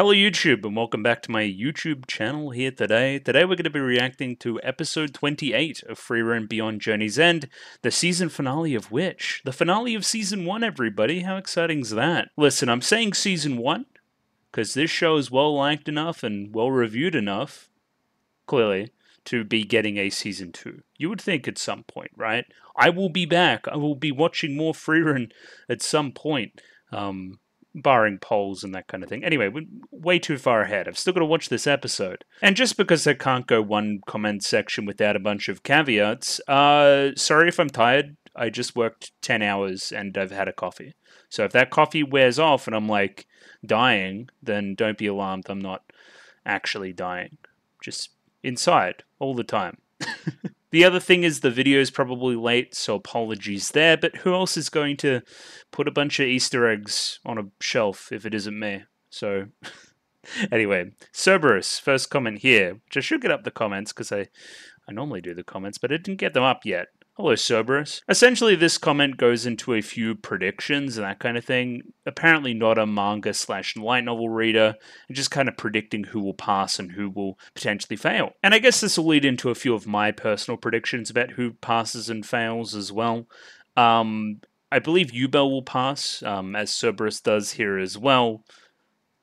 Hello YouTube and welcome back to my YouTube channel here today. Today we're going to be reacting to episode 28 of Frieren Beyond Journey's End, the season finale of which? The finale of season 1 everybody, how exciting is that? Listen, I'm saying season 1 because this show is well liked enough and well reviewed enough, clearly, to be getting a season 2. You would think at some point, right? I will be back. I will be watching more Frieren at some point. Um, barring polls and that kind of thing. Anyway, we're way too far ahead. I've still got to watch this episode. And just because I can't go one comment section without a bunch of caveats, uh, sorry if I'm tired. I just worked 10 hours and I've had a coffee. So if that coffee wears off and I'm like dying, then don't be alarmed. I'm not actually dying. Just inside all the time. The other thing is the video is probably late, so apologies there, but who else is going to put a bunch of Easter eggs on a shelf if it isn't me? So, anyway, Cerberus, first comment here, which I should get up the comments because I, I normally do the comments, but I didn't get them up yet. Hello, Cerberus. Essentially, this comment goes into a few predictions and that kind of thing. Apparently, not a manga slash light novel reader, and just kind of predicting who will pass and who will potentially fail. And I guess this will lead into a few of my personal predictions about who passes and fails as well. Um, I believe Yubel will pass, um, as Cerberus does here as well.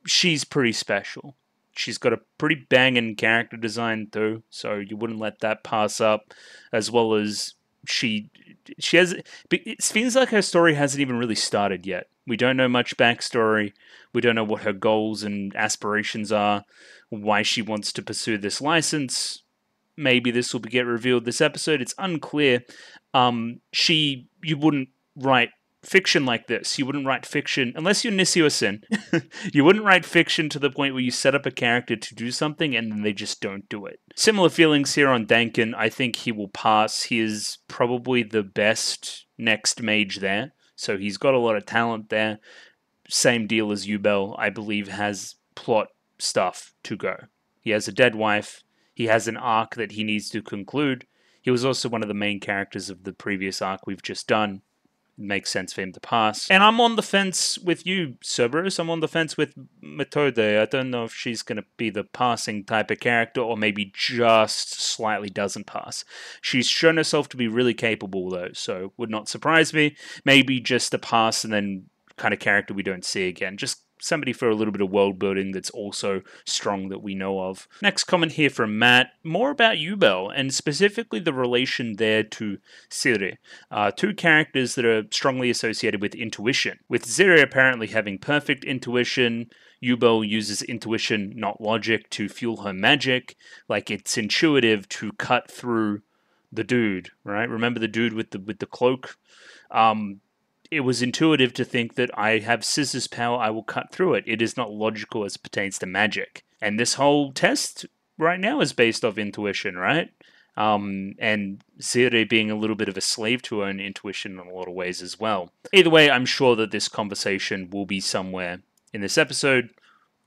She's pretty special. She's got a pretty banging character design too, so you wouldn't let that pass up, as well as she she has it seems like her story hasn't even really started yet. We don't know much backstory. We don't know what her goals and aspirations are, why she wants to pursue this license. Maybe this will be get revealed this episode. It's unclear. Um, she you wouldn't write fiction like this. You wouldn't write fiction unless you're Nisio Isin. you wouldn't write fiction to the point where you set up a character to do something and then they just don't do it. Similar feelings here on Denken. I think he will pass. He is probably the best next mage there. So he's got a lot of talent there. Same deal as Yubel, I believe, has plot stuff to go. He has a dead wife. He has an arc that he needs to conclude. He was also one of the main characters of the previous arc we've just done makes sense for him to pass. And I'm on the fence with you, Cerberus. I'm on the fence with Methode. I don't know if she's going to be the passing type of character or maybe just slightly doesn't pass. She's shown herself to be really capable, though, so would not surprise me. Maybe just a pass and then kind of character we don't see again. Just somebody for a little bit of world building that's also strong that we know of. Next comment here from Matt, more about Yubel, and specifically the relation there to Serie, uh, two characters that are strongly associated with intuition. With Serie apparently having perfect intuition, Yubel uses intuition, not logic, to fuel her magic. Like it's intuitive to cut through the dude, right? Remember the dude with the with the cloak? Um, it was intuitive to think that I have scissors power, I will cut through it. It is not logical as pertains to magic. And this whole test right now is based off intuition, right? Um, and Serie being a little bit of a slave to her own intuition in a lot of ways as well. Either way, I'm sure that this conversation will be somewhere in this episode,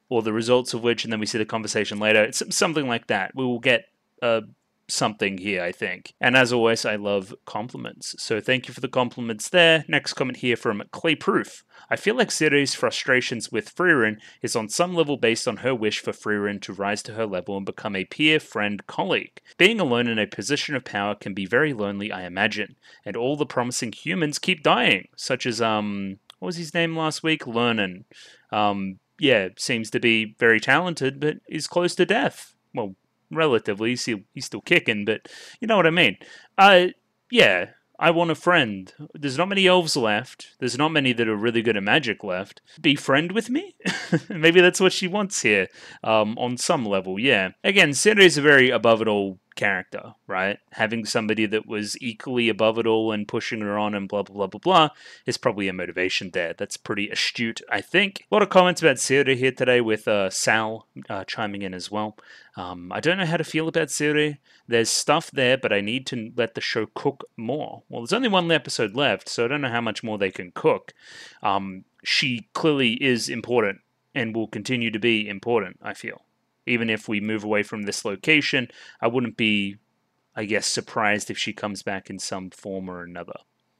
or the results of which, and then we see the conversation later. It's something like that. We will get a something here, I think. And as always, I love compliments. So thank you for the compliments there. Next comment here from Clay Proof. I feel like Serie's frustrations with Frieren is on some level based on her wish for Frieren to rise to her level and become a peer, friend, colleague. Being alone in a position of power can be very lonely, I imagine, and all the promising humans keep dying, such as, um, what was his name last week? Lernen. Um, yeah, seems to be very talented, but is close to death. Well, relatively. He's he's still kicking, but you know what I mean. Uh, yeah, I want a friend. There's not many elves left. There's not many that are really good at magic left. Be friend with me? Maybe that's what she wants here, um, on some level, yeah. Again, Sandra is a very above it all character, right? Having somebody that was equally above it all and pushing her on and blah, blah, blah, blah, blah is probably a motivation there. That's pretty astute, I think. A lot of comments about Serie here today with uh, Sal uh, chiming in as well. Um, I don't know how to feel about Serie. There's stuff there, but I need to let the show cook more. Well, there's only one episode left, so I don't know how much more they can cook. Um, she clearly is important and will continue to be important, I feel even if we move away from this location, I wouldn't be, I guess, surprised if she comes back in some form or another.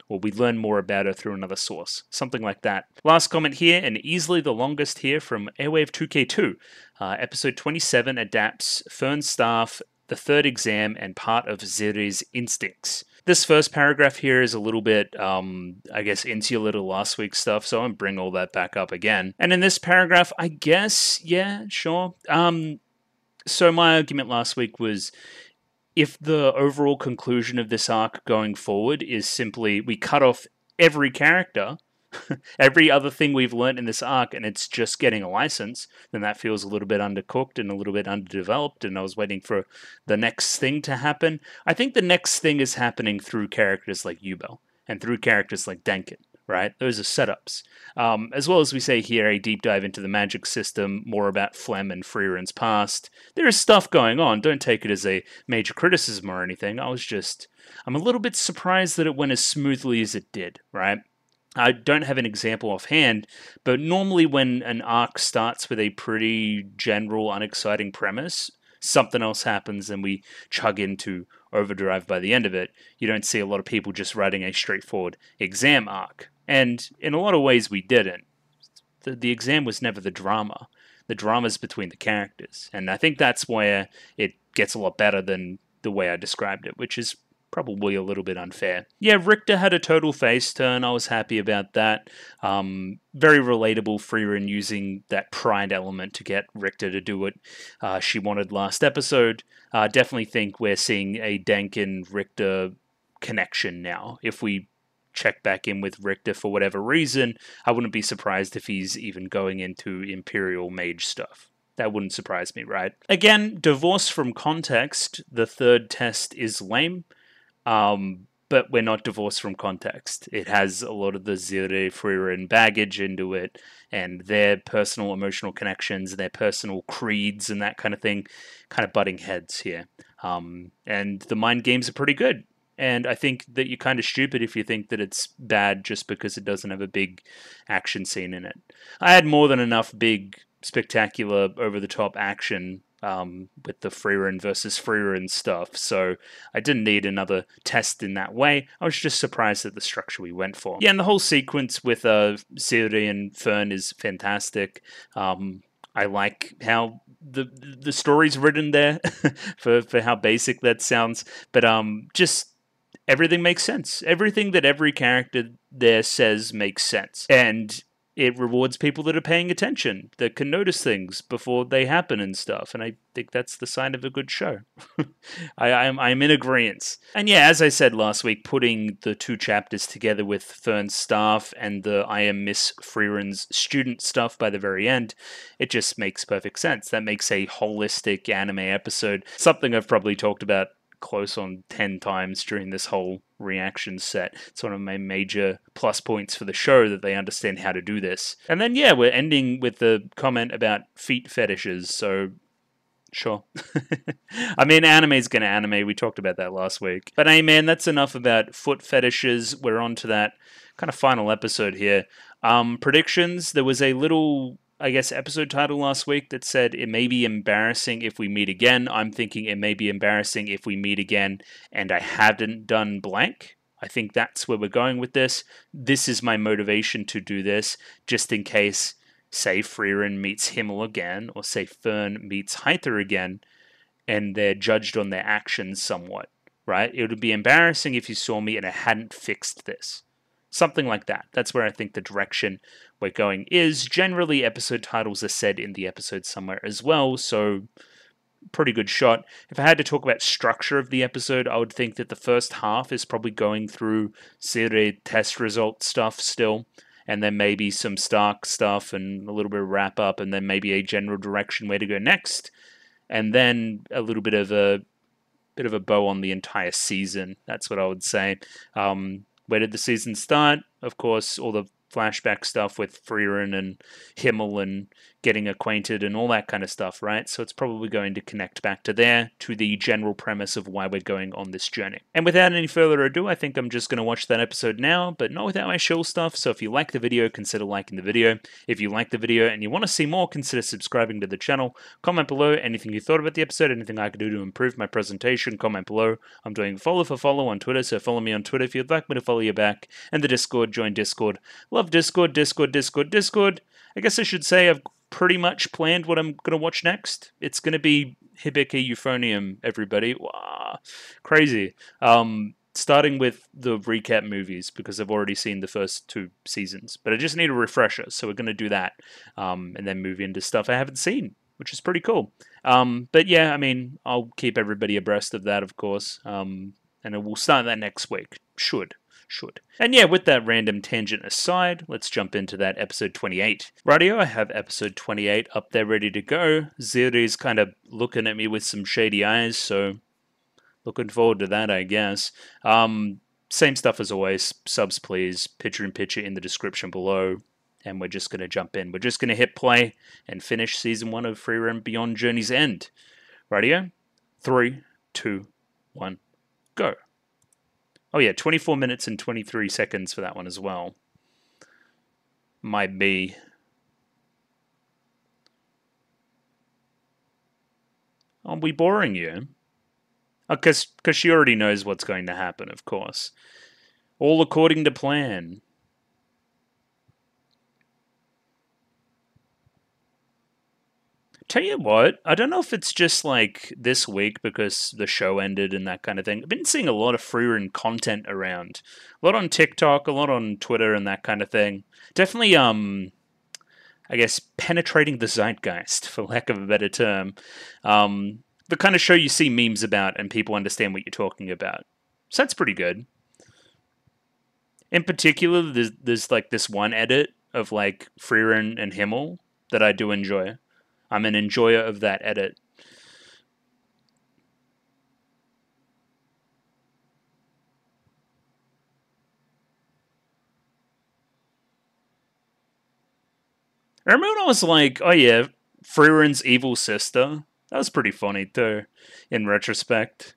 or we learn more about her through another source, something like that. Last comment here, and easily the longest here from Airwave 2K2. Uh, episode 27 adapts Fern's staff, the third exam, and part of Serie's instincts. This first paragraph here is a little bit, um, I guess, into insular to last week's stuff, so I'm bring all that back up again. And in this paragraph, I guess, yeah, sure. Um, so my argument last week was if the overall conclusion of this arc going forward is simply we cut off every character, every other thing we've learned in this arc, and it's just getting a license, then that feels a little bit undercooked and a little bit underdeveloped. And I was waiting for the next thing to happen. I think the next thing is happening through characters like Yubel and through characters like Denken right? Those are setups. Um, as well as we say here, a deep dive into the magic system, more about Flamme and Frieren's past. There is stuff going on. Don't take it as a major criticism or anything. I was just, I'm a little bit surprised that it went as smoothly as it did, right? I don't have an example offhand, but normally when an arc starts with a pretty general, unexciting premise, something else happens and we chug into overdrive by the end of it. You don't see a lot of people just writing a straightforward exam arc. And in a lot of ways, we didn't. The, the exam was never the drama. The drama's between the characters. And I think that's where it gets a lot better than the way I described it, which is probably a little bit unfair. Yeah, Richter had a total face turn. I was happy about that. Um, very relatable Frieren using that pride element to get Richter to do what uh, she wanted last episode. Uh, definitely think we're seeing a Denken Richter connection now. If we check back in with Richter for whatever reason, I wouldn't be surprised if he's even going into Imperial Mage stuff. That wouldn't surprise me, right? Again, divorce from context, the third test is lame, um, but we're not divorced from context. It has a lot of the Serie Frieren baggage into it, and their personal emotional connections, their personal creeds, and that kind of thing, kind of butting heads here. Um, and the mind games are pretty good. And I think that you're kind of stupid if you think that it's bad just because it doesn't have a big action scene in it. I had more than enough big, spectacular, over the top action um, with the Frieren versus Frieren stuff, so I didn't need another test in that way. I was just surprised at the structure we went for. Yeah, and the whole sequence with uh, Serie and Fern is fantastic. Um, I like how the the story's written there for for how basic that sounds, but um, just everything makes sense. Everything that every character there says makes sense. And it rewards people that are paying attention, that can notice things before they happen and stuff. And I think that's the sign of a good show. I, I'm, I'm in agreement. And yeah, as I said last week, putting the two chapters together with Fern's staff and the I Am Miss Frieren's student stuff by the very end, it just makes perfect sense. That makes a holistic anime episode, something I've probably talked about close on 10 times during this whole reaction set. It's one of my major plus points for the show that they understand how to do this. And then, yeah, we're ending with the comment about feet fetishes. So, sure. I mean, anime's gonna anime. We talked about that last week. But hey, man, that's enough about foot fetishes. We're on to that kind of final episode here. Um, predictions. There was a little I guess, episode title last week that said it may be embarrassing if we meet again. I'm thinking it may be embarrassing if we meet again and I hadn't done blank. I think that's where we're going with this. This is my motivation to do this, just in case, say, Frieren meets Himmel again, or say Fern meets Heiter again, and they're judged on their actions somewhat, right? It would be embarrassing if you saw me and I hadn't fixed this. Something like that. That's where I think the direction we're going is. Generally, episode titles are said in the episode somewhere as well, so pretty good shot. If I had to talk about structure of the episode, I would think that the first half is probably going through Serie test result stuff still, and then maybe some Stark stuff and a little bit of wrap up, and then maybe a general direction where to go next, and then a little bit of a bit of a bow on the entire season. That's what I would say. Um, where did the season start? Of course, all the flashback stuff with Frieren and Himmel and getting acquainted and all that kind of stuff, right? So it's probably going to connect back to there, to the general premise of why we're going on this journey. And without any further ado, I think I'm just going to watch that episode now, but not without my shill stuff. So if you like the video, consider liking the video. If you like the video and you want to see more, consider subscribing to the channel. Comment below anything you thought about the episode, anything I could do to improve my presentation. Comment below. I'm doing follow for follow on Twitter, so follow me on Twitter if you'd like me to follow you back. And the Discord, join Discord. Love Discord, Discord, Discord, Discord. I guess I should say I've pretty much planned what I'm going to watch next. It's going to be Hibike Euphonium, everybody. Wow, crazy. Um, starting with the recap movies because I've already seen the first two seasons, but I just need a refresher, so we're going to do that um, and then move into stuff I haven't seen, which is pretty cool. Um, but yeah, I mean, I'll keep everybody abreast of that, of course, um, and we'll start that next week. Should should. And yeah, with that random tangent aside, let's jump into that episode 28. Radio, I have episode 28 up there ready to go. Serie's kind of looking at me with some shady eyes, so looking forward to that, I guess. Um, same stuff as always. Subs, please. Picture in picture in the description below. And we're just going to jump in. We're just going to hit play and finish season one of Frieren Beyond Journey's End. Radio, three, two, one, go. Oh yeah, 24 minutes and 23 seconds for that one as well. Might be. Are we boring you? Because oh, cause she already knows what's going to happen, of course. All according to plan. Tell you what, I don't know if it's just like this week because the show ended and that kind of thing. I've been seeing a lot of Frieren content around. A lot on TikTok, a lot on Twitter and that kind of thing. Definitely um I guess penetrating the zeitgeist, for lack of a better term. Um the kind of show you see memes about and people understand what you're talking about. So that's pretty good. In particular, there's, there's like this one edit of like Frieren and Himmel that I do enjoy. I'm an enjoyer of that edit. Remember when I was like, oh yeah, Frieren's evil sister? That was pretty funny too, in retrospect.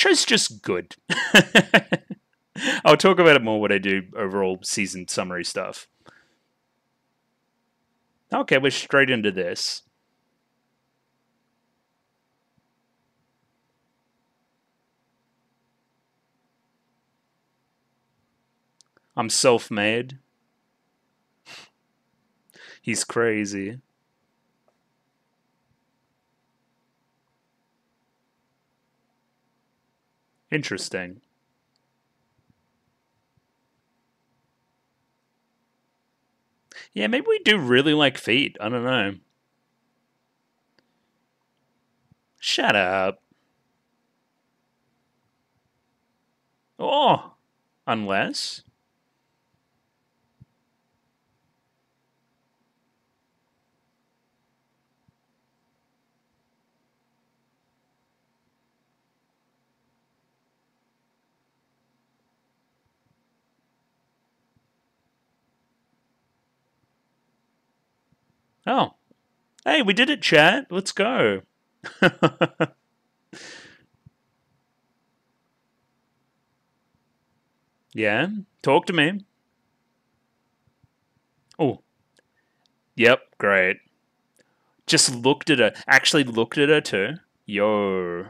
Show's just good. I'll talk about it more when I do overall season summary stuff. Okay, we're straight into this. I'm self made. He's crazy. Interesting. Yeah, maybe we do really like feet. I don't know. Shut up. Oh, unless. Oh. Hey, we did it, chat. Let's go. yeah, talk to me. Oh. Yep, great. Just looked at her. Actually looked at her too. Yo.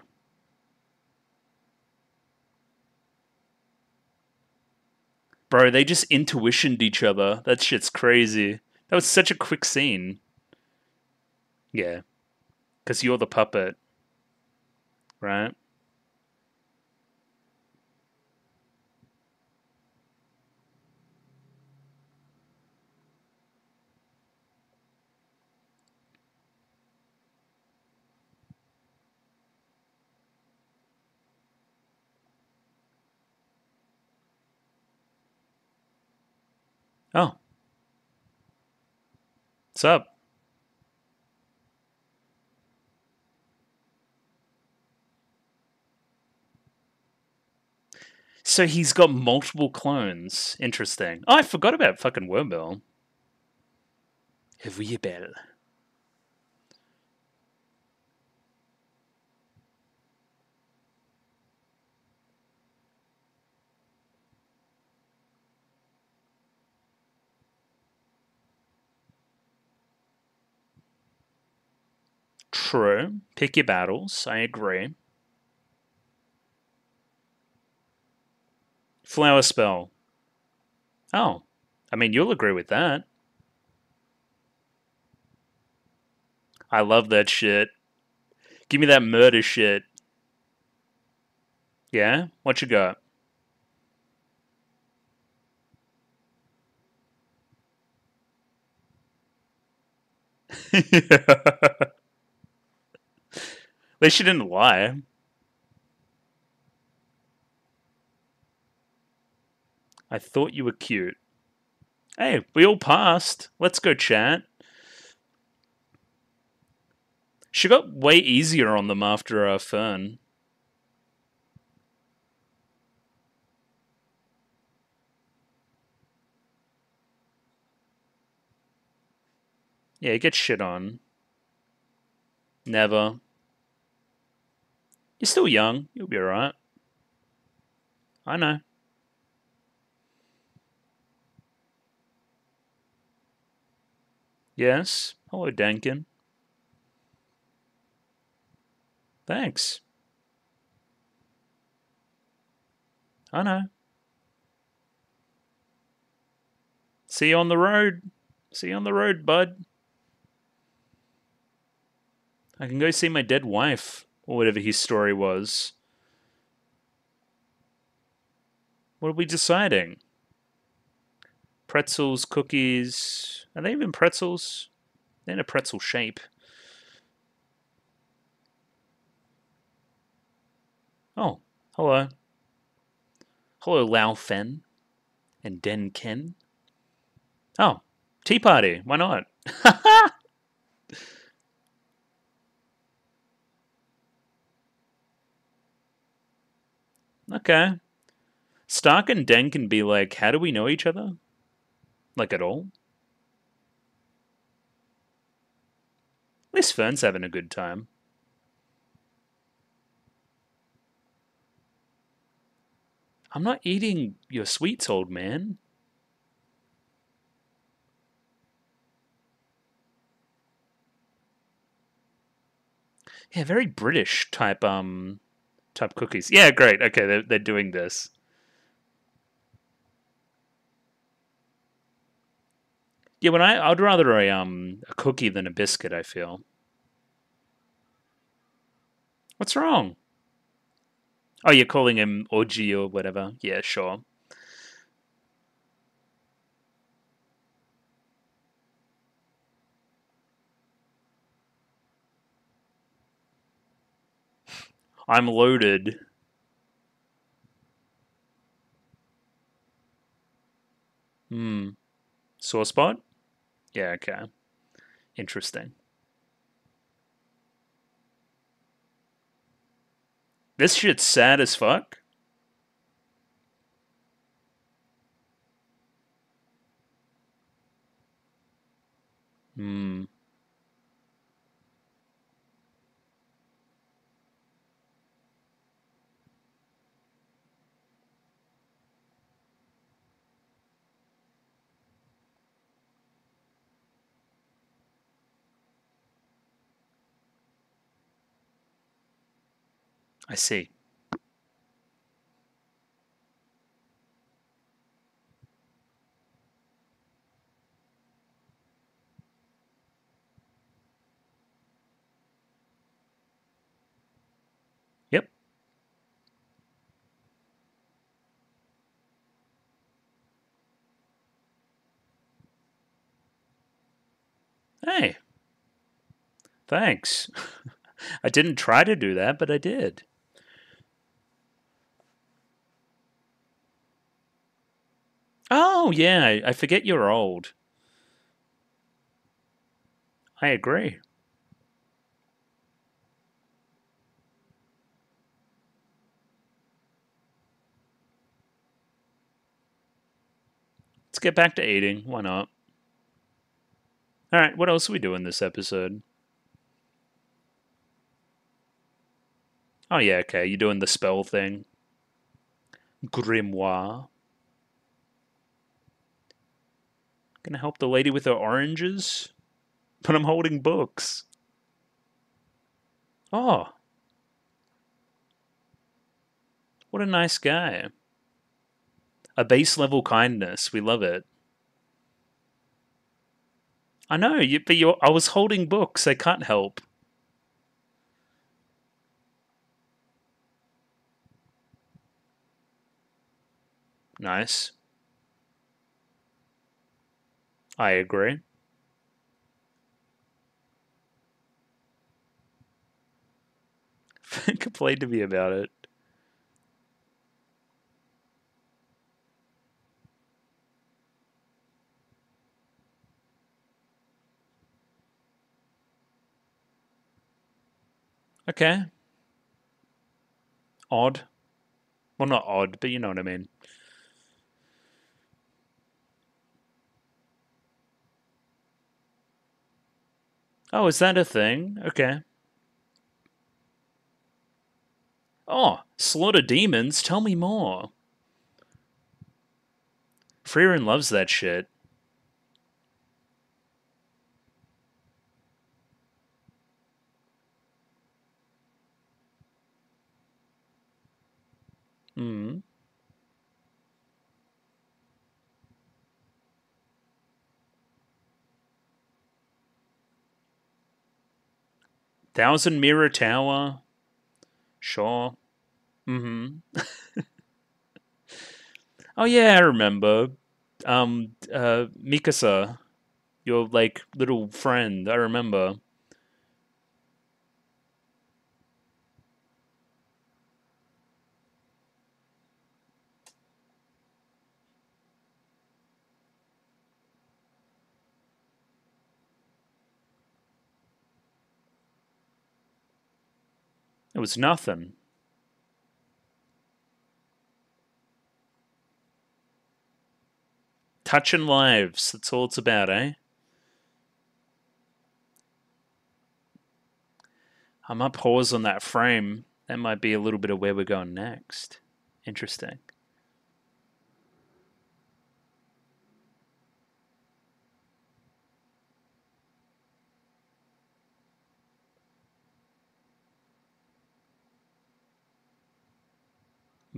Bro, they just intuitioned each other. That shit's crazy. That was such a quick scene. Yeah. Because you're the puppet. Right? Oh. What's up? So he's got multiple clones. Interesting. Oh, I forgot about fucking Wormbill. Weeble. True. Pick your battles. I agree. Flower spell. Oh. I mean, you'll agree with that. I love that shit. Give me that murder shit. Yeah? What you got? At least she didn't lie. I thought you were cute. Hey, we all passed. Let's go chat. She got way easier on them after uh, Fern. Yeah, get shit on. Never. You're still young. You'll be alright. I know. Yes. Hello, Denken. Thanks. I know. See you on the road. See you on the road, bud. I can go see my dead wife, whatever his story was. What are we deciding? Pretzels, cookies. Are they even pretzels? They're in a pretzel shape. Oh, hello. Hello, Laufen and Denken. Oh, Tea Party. Why not? okay. Stark and Denken be like, how do we know each other? Like at all? At least Fern's having a good time. I'm not eating your sweets, old man. Yeah, very British type um type cookies. Yeah, great. Okay, they're they're doing this. Yeah, when I I'd rather a um a cookie than a biscuit. I feel. What's wrong? Oh, you're calling him Oji or whatever. Yeah, sure. I'm loaded. Hmm. Sore spot? Yeah, okay. Interesting. This shit's sad as fuck. Hmm. I see. Yep. Hey. Thanks. I didn't try to do that, but I did. Oh, yeah, I forget you're old. I agree. Let's get back to eating. Why not? All right, what else are we doing this episode? Oh, yeah, okay. You're doing the spell thing. Grimoire. Gonna help the lady with her oranges? But I'm holding books. Oh. What a nice guy. A base level kindness. We love it. I know, you, but you I was holding books. I can't help. Nice. I agree. Complain to me about it. Okay. Odd. Well, not odd, but you know what I mean. Oh, is that a thing? Okay. Oh, slaughter demons? Tell me more. Frieren loves that shit. Hmm. Thousand Mirror Tower. Sure. Mm-hmm. oh yeah, I remember. Um uh Mikasa, your like little friend, I remember. It was nothing. Touching lives, that's all it's about, eh? I might pause on that frame. That might be a little bit of where we're going next. Interesting.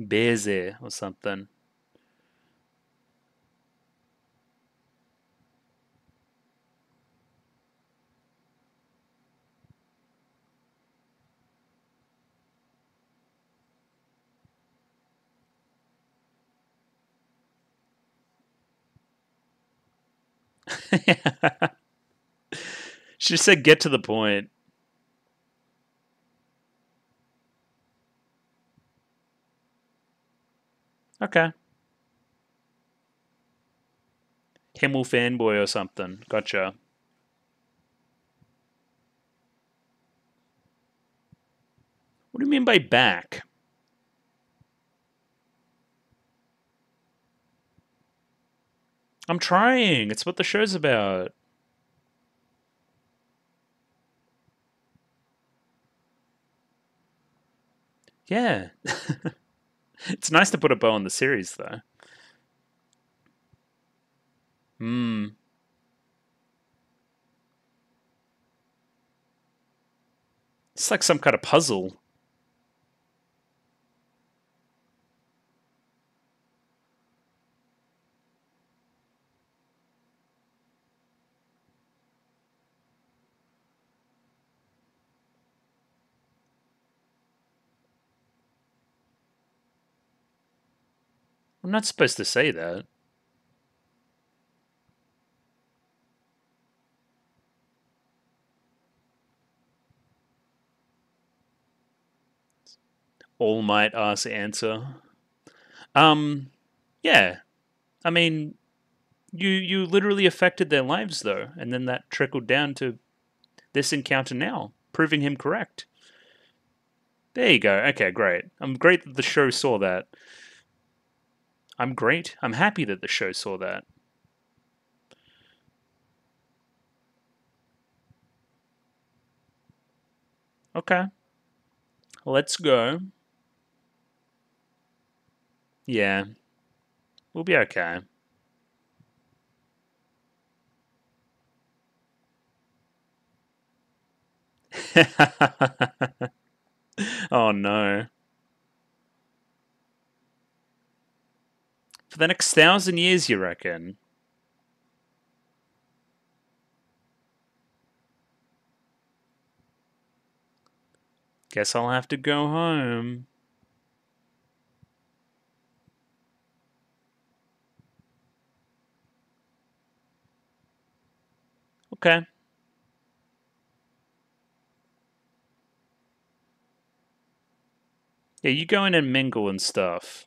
Busy or something. she said, "Get to the point." Okay. Himmel fanboy or something. Gotcha. What do you mean by back? I'm trying. It's what the show's about. Yeah. it's nice to put a bow on the series, though. Hmm. It's like some kind of puzzle. I'm not supposed to say that. All Might ask answer. Um, yeah. I mean, you you literally affected their lives though, and then that trickled down to this encounter now, proving him correct. There you go. Okay, great. I'm great that the show saw that. I'm great. I'm happy that the show saw that. Okay. Let's go. Yeah. We'll be okay. oh no. For the next thousand years, you reckon? Guess I'll have to go home. Okay. Yeah, you go in and mingle and stuff.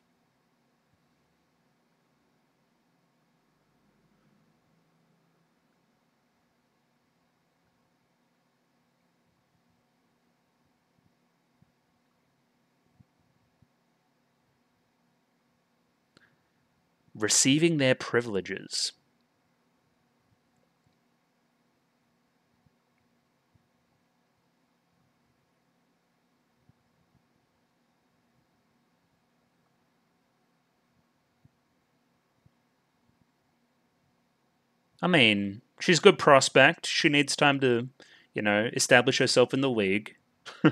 Receiving their privileges. I mean, she's a good prospect. She needs time to, you know, establish herself in the league.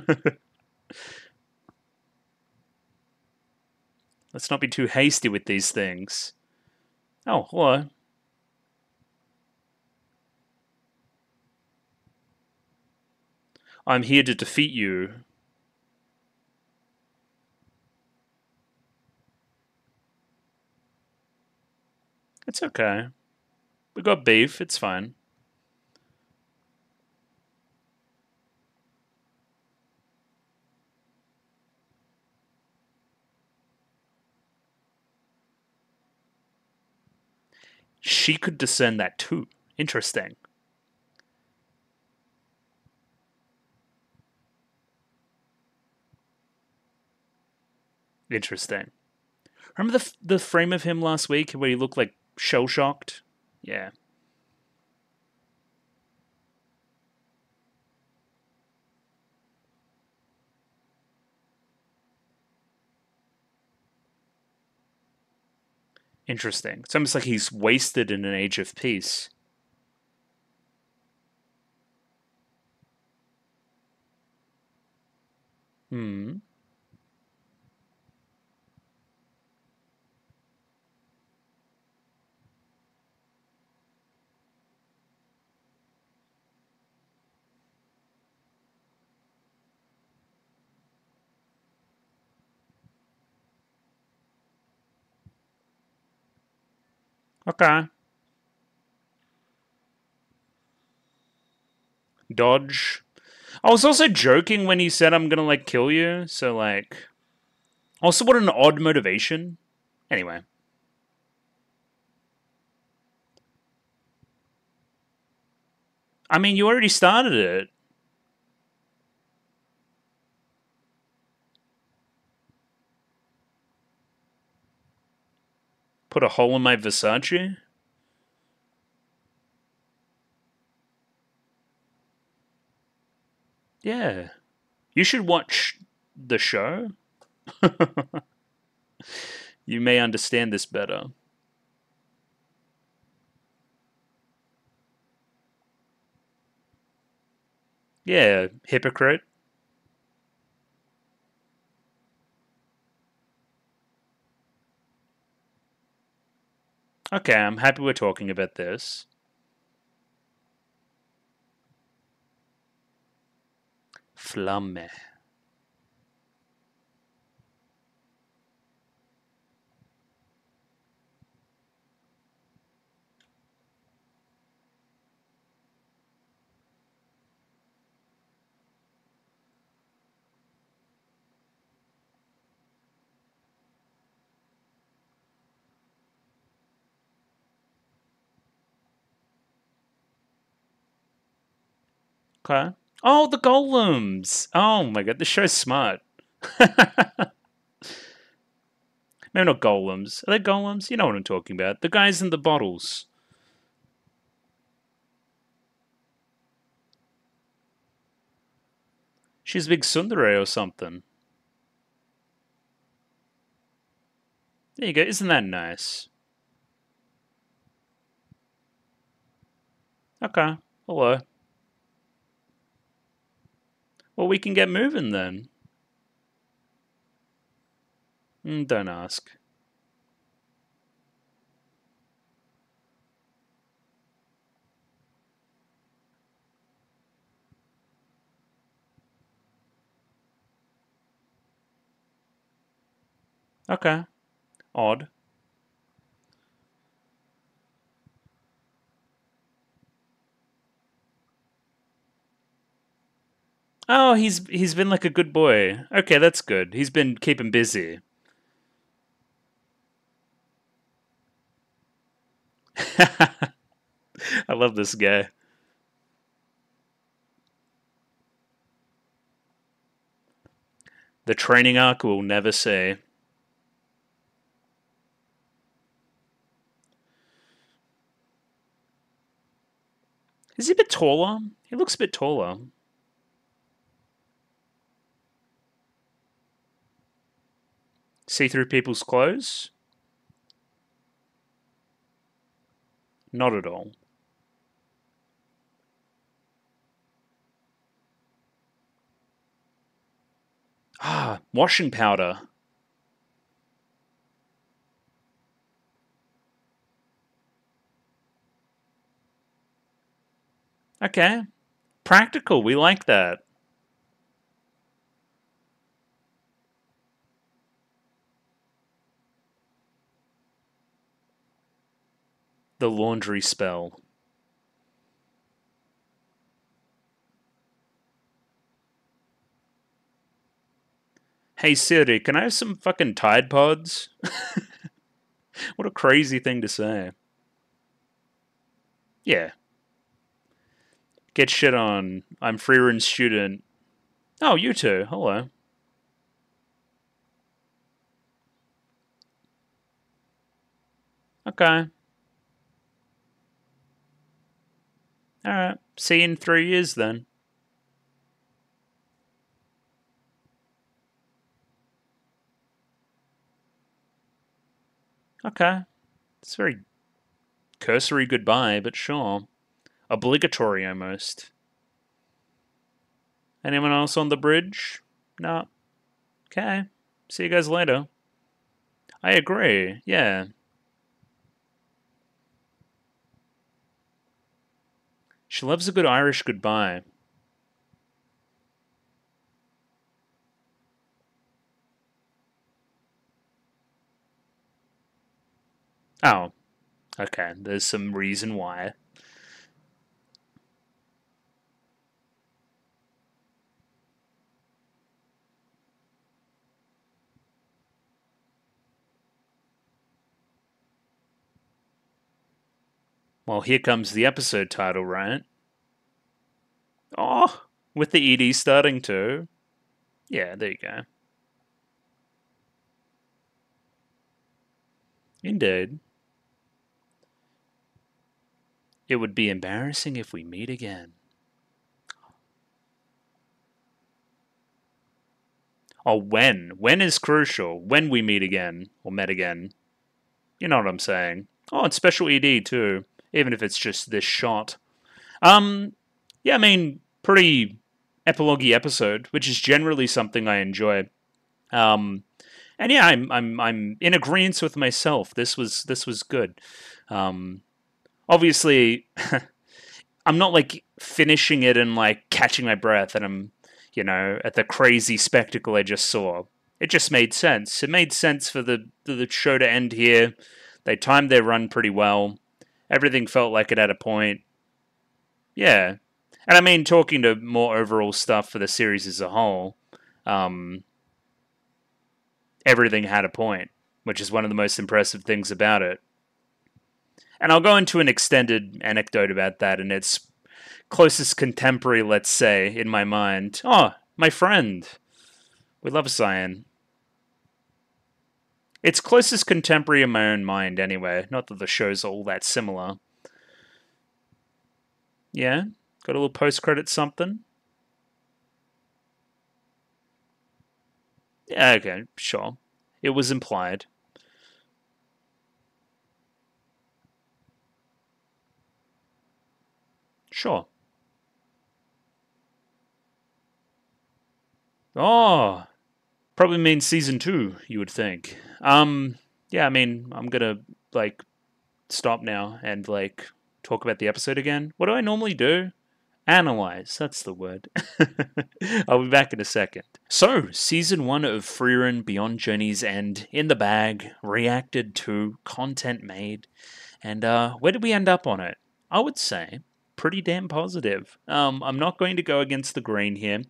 Let's not be too hasty with these things. Oh, hello. I'm here to defeat you. It's okay. We got beef, it's fine. She could discern that too. Interesting. Interesting. Remember the the frame of him last week where he looked like shell shocked? Yeah. Interesting. It's almost like he's wasted in an age of peace. Hmm. Okay. Dodge. I was also joking when he said I'm gonna like kill you, so like also what an odd motivation. Anyway. I mean you already started it. Put a hole in my Versace? Yeah. You should watch the show. you may understand this better. Yeah, hypocrite. Okay, I'm happy we're talking about this. Flamme. Okay. Oh, the golems. Oh my god, this show's smart. Maybe not golems. Are they golems? You know what I'm talking about. The guys in the bottles. She's a big tsundere or something. There you go. Isn't that nice? Okay. Hello. Well, we can get moving then. Mm, don't ask. Okay. Odd. Oh, he's he's been like a good boy. Okay, that's good. He's been keeping busy. I love this guy. The training arc will never say. Is he a bit taller? He looks a bit taller. See through people's clothes? Not at all. Ah, washing powder. Okay. Practical, we like that. The laundry spell. Hey Siri, can I have some fucking Tide Pods? what a crazy thing to say. Yeah. Get shit on. I'm Frieren student. Oh, you too. Hello. Okay. Alright. See you in three years then. Okay. It's very cursory goodbye, but sure. Obligatory almost. Anyone else on the bridge? No. Okay. See you guys later. I agree. Yeah. She loves a good Irish goodbye. Oh, okay. There's some reason why. Well, here comes the episode title, right? Oh, with the ED starting too. Yeah, there you go. Indeed. It would be embarrassing if we meet again. Oh, when? When is crucial. When we meet again, or met again. You know what I'm saying. Oh, it's special ED too, even if it's just this shot. Um, yeah, I mean, pretty epilogue episode, which is generally something I enjoy. Um, and yeah, I'm I'm I'm in agreement with myself. This was this was good. Um, obviously, I'm not like finishing it and like catching my breath, and I'm you know at the crazy spectacle I just saw. It just made sense. It made sense for the the show to end here. They timed their run pretty well. Everything felt like it had a point. Yeah, and I mean talking to more overall stuff for the series as a whole. Um, everything had a point, which is one of the most impressive things about it. And I'll go into an extended anecdote about that, and it's closest contemporary, let's say, in my mind. Oh, my friend. We love Sein. It's closest contemporary in my own mind, anyway. Not that the show's are all that similar. Yeah, got a little post credit something. Yeah, okay, sure. It was implied. Sure. Oh, probably means season two, you would think. Um, yeah, I mean, I'm gonna like stop now and like talk about the episode again. What do I normally do? Analyze, that's the word. I'll be back in a second. So, season one of Frieren Beyond Journey's End in the bag, reacted to, content made, and uh, where did we end up on it? I would say pretty damn positive. Um, I'm not going to go against the grain here,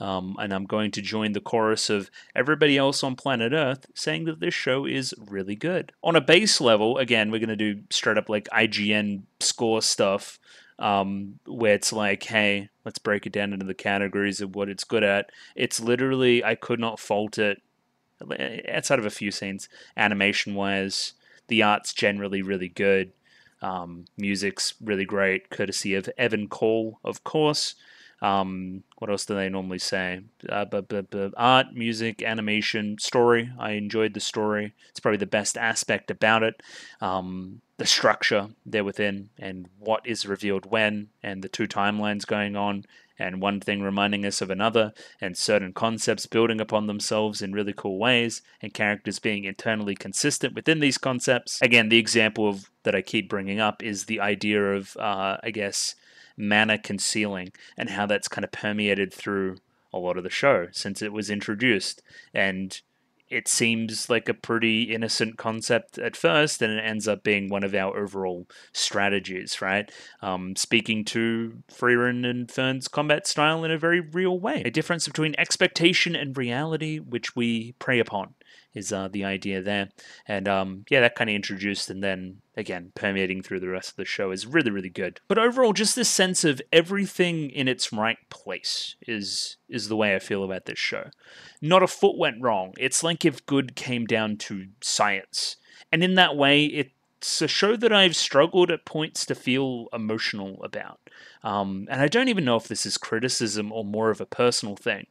um, and I'm going to join the chorus of everybody else on planet Earth saying that this show is really good. On a base level, again, we're going to do straight up like IGN score stuff. Um, where it's like, hey, let's break it down into the categories of what it's good at. It's literally, I could not fault it outside of a few scenes, animation wise. The art's generally really good. Um, music's really great, courtesy of Evan Call, of course. Um, what else do they normally say? Uh, but, but, but art, music, animation, story. I enjoyed the story. It's probably the best aspect about it. Um, the structure there within and what is revealed when, and the two timelines going on, and one thing reminding us of another, and certain concepts building upon themselves in really cool ways, and characters being internally consistent within these concepts. Again, the example of that I keep bringing up is the idea of, uh, I guess, mana concealing and how that's kind of permeated through a lot of the show since it was introduced. And it seems like a pretty innocent concept at first, and it ends up being one of our overall strategies, right? Um, speaking to Frieren and Fern's combat style in a very real way. A difference between expectation and reality, which we prey upon is uh, the idea there. And um, yeah, that kind of introduced and then again permeating through the rest of the show is really really good. But overall, just this sense of everything in its right place is is the way I feel about this show. Not a foot went wrong. It's like if good came down to science, and in that way, it's a show that I've struggled at points to feel emotional about. Um, and I don't even know if this is criticism or more of a personal thing.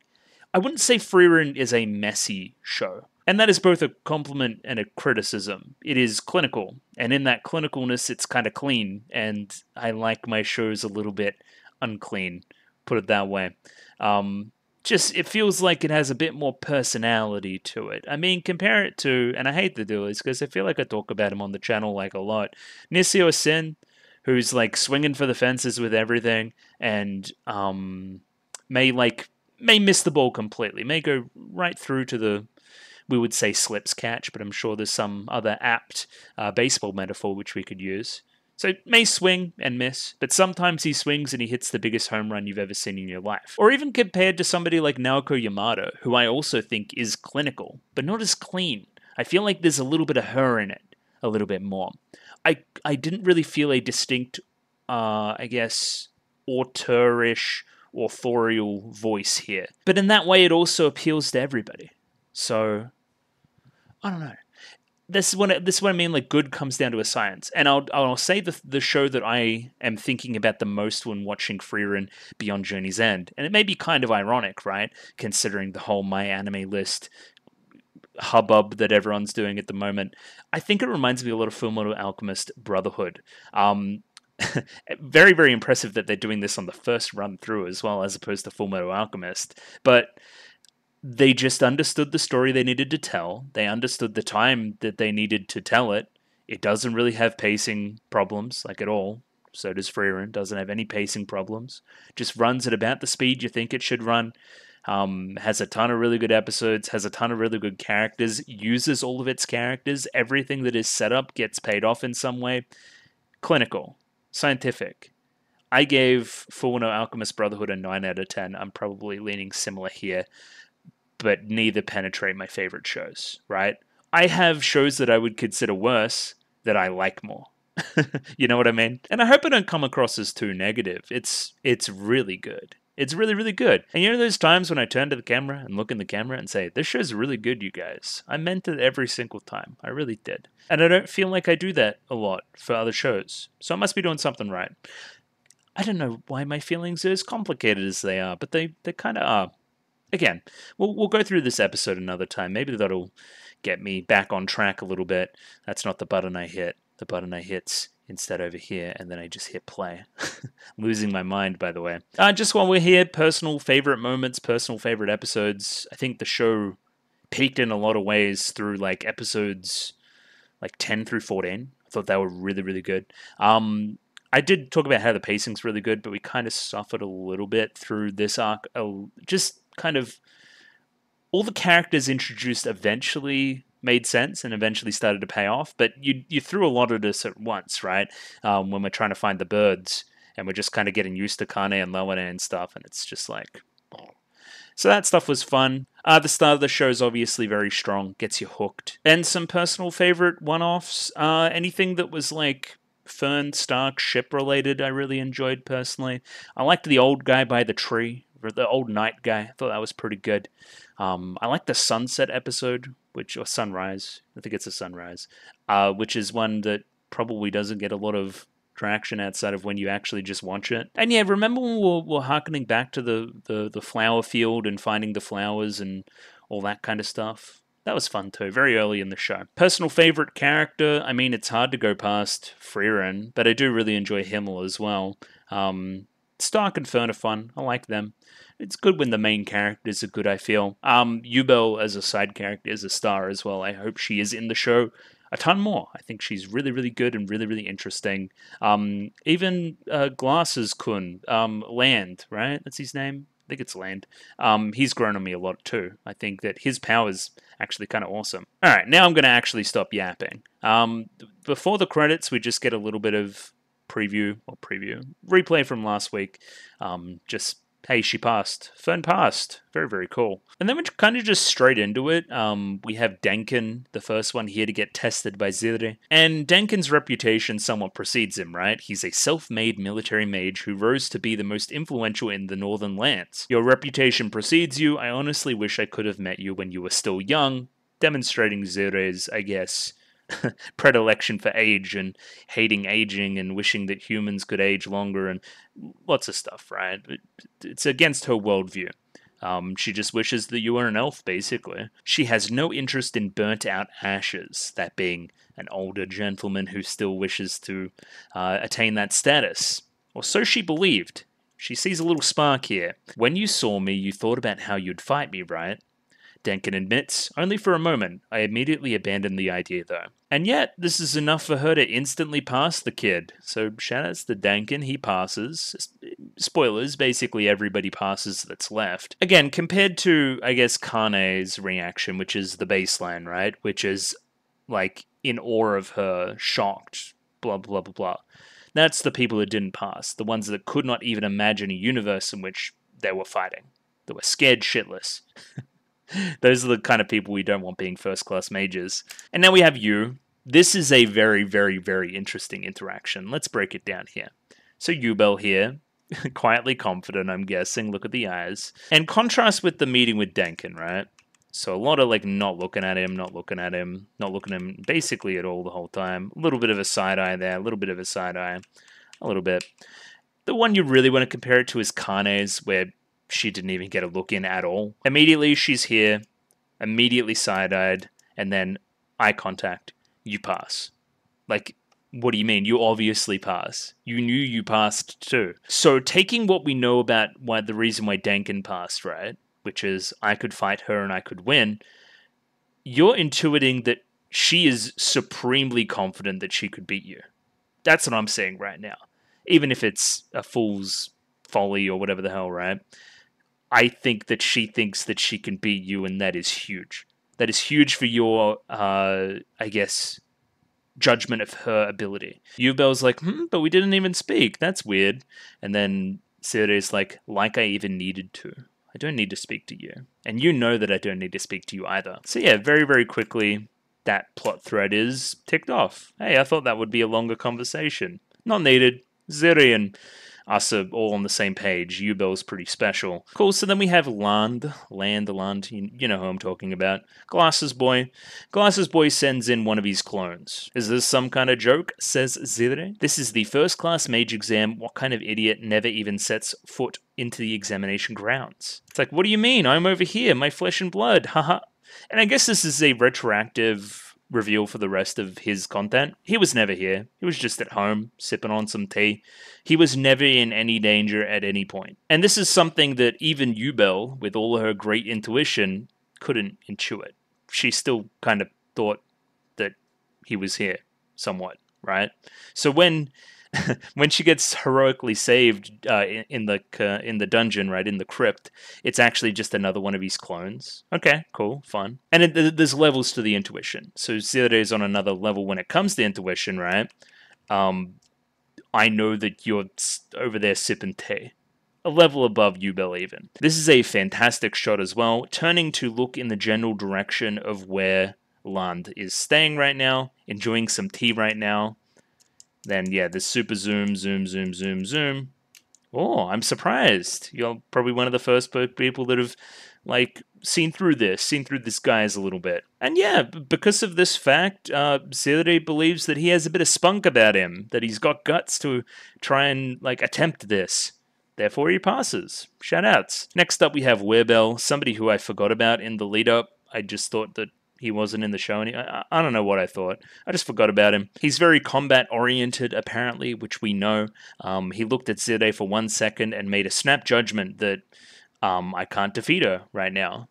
I wouldn't say Frieren is a messy show. And that is both a compliment and a criticism. It is clinical, and in that clinicalness, it's kind of clean. And I like my shows a little bit unclean, put it that way. Um, just it feels like it has a bit more personality to it. I mean, compare it to, and I hate to do this because I feel like I talk about him on the channel like a lot. Nisio Isin, who's like swinging for the fences with everything, and um, may like may miss the ball completely, may go right through to the we would say slips catch, but I'm sure there's some other apt uh, baseball metaphor which we could use. So may swing and miss, but sometimes he swings and he hits the biggest home run you've ever seen in your life. Or even compared to somebody like Naoko Yamada, who I also think is clinical, but not as clean. I feel like there's a little bit of her in it, a little bit more. I I didn't really feel a distinct, uh, I guess, auteurish, authorial voice here. But in that way, it also appeals to everybody. So I don't know. This is what this is what I mean. Like good comes down to a science, and I'll I'll say the the show that I am thinking about the most when watching Frieren Beyond Journey's End, and it may be kind of ironic, right? Considering the whole my anime list hubbub that everyone's doing at the moment. I think it reminds me a lot of Fullmetal Alchemist Brotherhood. Um, very very impressive that they're doing this on the first run through as well, as opposed to Fullmetal Alchemist, but they just understood the story they needed to tell. They understood the time that they needed to tell it. It doesn't really have pacing problems, like at all. So does Frieren. Doesn't have any pacing problems. Just runs at about the speed you think it should run. Um, has a ton of really good episodes. Has a ton of really good characters. Uses all of its characters. Everything that is set up gets paid off in some way. Clinical, scientific. I gave Fullmetal Alchemist Brotherhood a 9 out of 10. I'm probably leaning similar here but neither penetrate my favorite shows, right? I have shows that I would consider worse that I like more. you know what I mean? And I hope I don't come across as too negative. It's it's really good. It's really, really good. And you know those times when I turn to the camera and look in the camera and say, This show's really good, you guys. I meant it every single time. I really did. And I don't feel like I do that a lot for other shows. So I must be doing something right. I don't know why my feelings are as complicated as they are, but they, they kind of are. Again, we'll, we'll go through this episode another time. Maybe that'll get me back on track a little bit. That's not the button I hit. The button I hit's instead over here, and then I just hit play. Losing my mind, by the way. Uh, just while we're here, personal favorite moments, personal favorite episodes. I think the show peaked in a lot of ways through like episodes like 10 through 14. I thought they were really, really good. Um, I did talk about how the pacing's really good, but we kind of suffered a little bit through this arc. Uh, just kind of all the characters introduced eventually made sense and eventually started to pay off. But you you threw a lot at us at once, right? Um, when we're trying to find the birds and we're just kind of getting used to Kanne and Leona and stuff, and it's just like. So that stuff was fun. Uh, the start of the show is obviously very strong, gets you hooked. And some personal favorite one offs. Uh, anything that was like Fern Stark ship related, I really enjoyed personally. I liked the old guy by the tree, the old knight guy. I thought that was pretty good. Um, I like the sunset episode, which or sunrise. I think it's a sunrise, uh, which is one that probably doesn't get a lot of traction outside of when you actually just watch it. And yeah, remember when we were, we're harkening back to the, the the flower field and finding the flowers and all that kind of stuff. That was fun too, very early in the show. Personal favorite character, I mean, it's hard to go past Frieren, but I do really enjoy Himmel as well. Um, Stark and Fern are fun. I like them it's good when the main characters are good. I feel. Um, Yubel as a side character is a star as well. I hope she is in the show a ton more. I think she's really, really good and really, really interesting. Um, even uh, Glasses Kun, um, Land, right? That's his name. I think it's Land. Um, he's grown on me a lot too. I think that his power is actually kind of awesome. All right, now I'm going to actually stop yapping. Um, before the credits, we just get a little bit of preview or preview replay from last week. Um, just hey, she passed. Fern passed. Very, very cool. And then we're kind of just straight into it. Um, we have Denken, the first one here to get tested by Serie. And Denken's reputation somewhat precedes him, right? He's a self made military mage who rose to be the most influential in the Northern lands. Your reputation precedes you. I honestly wish I could have met you when you were still young, demonstrating Serie's, I guess, predilection for age and hating aging and wishing that humans could age longer and lots of stuff, right? It's against her worldview. Um, she just wishes that you were an elf, basically. She has no interest in burnt out ashes, that being an older gentleman who still wishes to uh, attain that status. Or so she believed. She sees a little spark here. When you saw me, you thought about how you'd fight me, right? Denken admits, only for a moment. I immediately abandoned the idea though. And yet, this is enough for her to instantly pass the kid. So shoutouts to Denken, he passes. Spoilers, basically everybody passes that's left. Again, compared to, I guess, Kanne's reaction, which is the baseline, right? Which is like in awe of her, shocked, blah blah blah blah. That's the people that didn't pass, the ones that could not even imagine a universe in which they were fighting. They were scared shitless. Those are the kind of people we don't want being first class mages. And now we have you. This is a very, very, very interesting interaction. Let's break it down here. So Yubel here, quietly confident, I'm guessing. Look at the eyes. And contrast with the meeting with Denken, right? So a lot of like not looking at him, not looking at him, not looking at him basically at all the whole time. A little bit of a side eye there, a little bit of a side eye, a little bit. The one you really want to compare it to is Kanne's, where she didn't even get a look in at all. Immediately, she's here, immediately side eyed, and then eye contact. You pass. Like, what do you mean? You obviously pass. You knew you passed too. So, taking what we know about why the reason why Denken passed, right? Which is I could fight her and I could win. You're intuiting that she is supremely confident that she could beat you. That's what I'm saying right now. Even if it's a fool's folly or whatever the hell, right? I think that she thinks that she can beat you, and that is huge. That is huge for your, uh, I guess, judgment of her ability. Yubel's like, hmm, but we didn't even speak. That's weird. And then Serie's like, like I even needed to. I don't need to speak to you. And you know that I don't need to speak to you either. So yeah, very, very quickly, that plot thread is ticked off. Hey, I thought that would be a longer conversation. Not needed. Serie and us are all on the same page. Yubel's pretty special. Cool, so then we have Land. Land, Land, you, know who I'm talking about. Glasses Boy. Glasses Boy sends in one of his clones. Is this some kind of joke? Says Serie. This is the first class mage exam. What kind of idiot never even sets foot into the examination grounds? It's like, what do you mean? I'm over here, my flesh and blood. Haha. and I guess this is a retroactive reveal for the rest of his content. He was never here. He was just at home, sipping on some tea. He was never in any danger at any point. And this is something that even Yubel, with all her great intuition, couldn't intuit. She still kind of thought that he was here, somewhat, right? So when when she gets heroically saved uh, in, in, the uh, in the dungeon, right in the crypt, it's actually just another one of his clones. Okay, cool, fun. And it, there's levels to the intuition. So Serie is on another level when it comes to intuition, right? Um, I know that you're over there sipping tea. A level above you Yubel even. This is a fantastic shot as well, turning to look in the general direction of where Land is staying right now, enjoying some tea right now then yeah, the super zoom, zoom, zoom, zoom, zoom. Oh, I'm surprised. You're probably one of the first people that have like seen through this, seen through this guys a little bit. And yeah, because of this fact, uh, Serie believes that he has a bit of spunk about him, that he's got guts to try and like attempt this. Therefore, he passes. Shoutouts. Next up, we have Wirbel, somebody who I forgot about in the lead up. I just thought that he wasn't in the show. And I, I don't know what I thought. I just forgot about him. He's very combat oriented, apparently, which we know. Um, he looked at Serie for one second and made a snap judgment that um, I can't defeat her right now.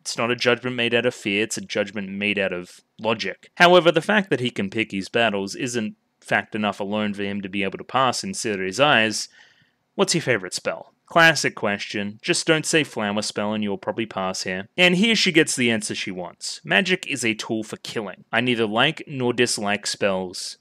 It's not a judgment made out of fear, it's a judgment made out of logic. However, the fact that he can pick his battles isn't fact enough alone for him to be able to pass in Serie's eyes. What's your favorite spell? Classic question. Just don't say flower spell and you'll probably pass here. And here she gets the answer she wants. Magic is a tool for killing. I neither like nor dislike spells.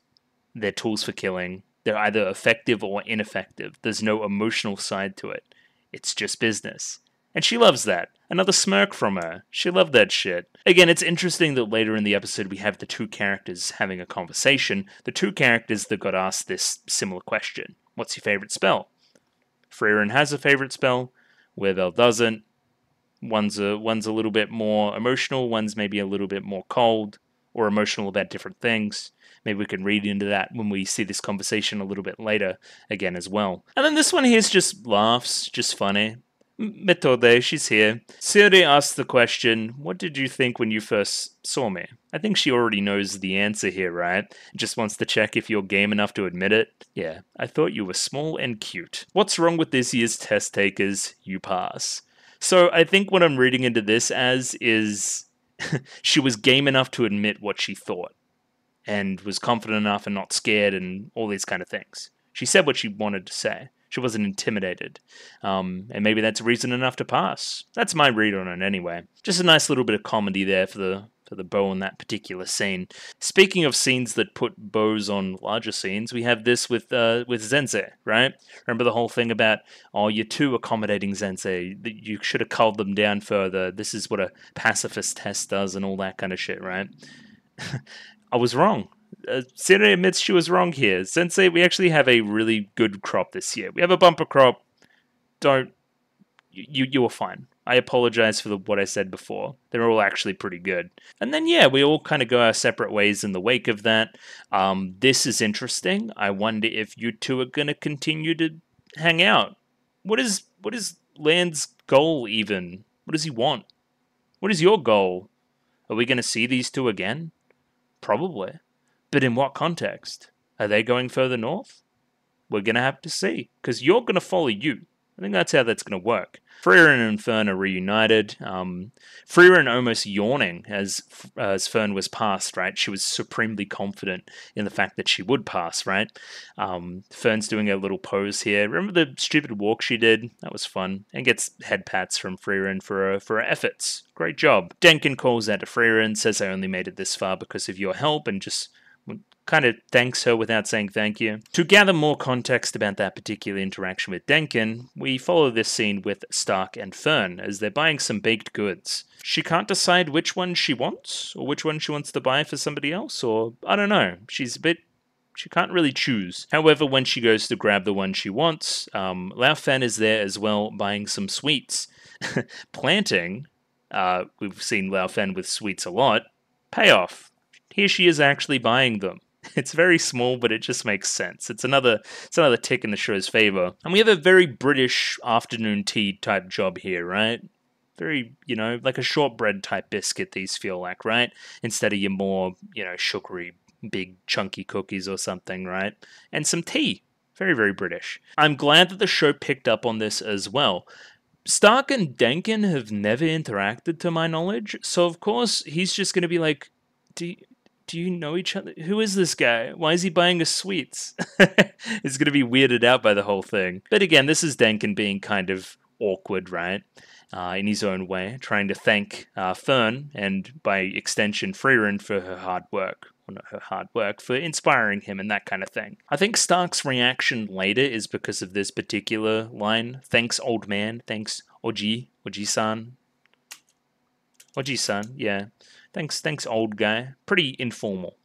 They're tools for killing. They're either effective or ineffective. There's no emotional side to it. It's just business. And she loves that. Another smirk from her. She loved that shit. Again, it's interesting that later in the episode we have the two characters having a conversation. The two characters that got asked this similar question What's your favorite spell? Frieren has a favorite spell, Wirbel doesn't. One's a one's a little bit more emotional, one's maybe a little bit more cold or emotional about different things. Maybe we can read into that when we see this conversation a little bit later again as well. And then this one here is just laughs, just funny. Methode, she's here. Serie asks the question, What did you think when you first saw me? I think she already knows the answer here, right? Just wants to check if you're game enough to admit it. Yeah, I thought you were small and cute. What's wrong with this year's test takers? You pass. So I think what I'm reading into this as is she was game enough to admit what she thought and was confident enough and not scared and all these kind of things. She said what she wanted to say. She wasn't intimidated. Um, and maybe that's reason enough to pass. That's my read on it anyway. Just a nice little bit of comedy there for the for the bow on that particular scene. Speaking of scenes that put bows on larger scenes, we have this with uh, with Sense, right? Remember the whole thing about oh, you're too accommodating, Sense. You should have culled them down further. This is what a pacifist test does, and all that kind of shit, right? I was wrong uh, admits she was wrong here. Sense, we actually have a really good crop this year. We have a bumper crop. Don't you? You were fine. I apologize for the, what I said before. They're all actually pretty good. And then yeah, we all kind of go our separate ways in the wake of that. Um, this is interesting. I wonder if you two are going to continue to hang out. What is what is Land's goal even? What does he want? What is your goal? Are we going to see these two again? Probably. But in what context? Are they going further north? We're going to have to see, because you're going to follow you. I think that's how that's going to work. Frieren and Fern are reunited. Um, Frieren almost yawning as as Fern was passed. Right, she was supremely confident in the fact that she would pass. Right, um, Fern's doing a little pose here. Remember the stupid walk she did? That was fun, and gets head pats from Frieren for her, for her efforts. Great job. Denken calls out to Frieren, says I only made it this far because of your help, and just kind of thanks her without saying thank you. To gather more context about that particular interaction with Denken, we follow this scene with Stark and Fern as they're buying some baked goods. She can't decide which one she wants, or which one she wants to buy for somebody else, or I don't know. She's a bit she can't really choose. However, when she goes to grab the one she wants, um, Laufen is there as well buying some sweets. Planting, uh, we've seen Laufen with sweets a lot, payoff. Here she is actually buying them. It's very small, but it just makes sense. It's another it's another tick in the show's favor. And we have a very British afternoon tea type job here, right? Very, you know, like a shortbread type biscuit, these feel like, right? Instead of your more, you know, sugary, big, chunky cookies or something, right? And some tea. Very, very British. I'm glad that the show picked up on this as well. Stark and Denken have never interacted to my knowledge, so of course he's just going to be like, do you, do you know each other? Who is this guy? Why is he buying us sweets? He's going to be weirded out by the whole thing. But again, this is Denken being kind of awkward, right? Uh, in his own way, trying to thank uh, Fern and by extension Frieren for her hard work. Well, not her hard work, for inspiring him and that kind of thing. I think Stark's reaction later is because of this particular line. Thanks, old man. Thanks, Oji. Oji-san. Oji-san, yeah. Thanks, thanks, old guy. Pretty informal.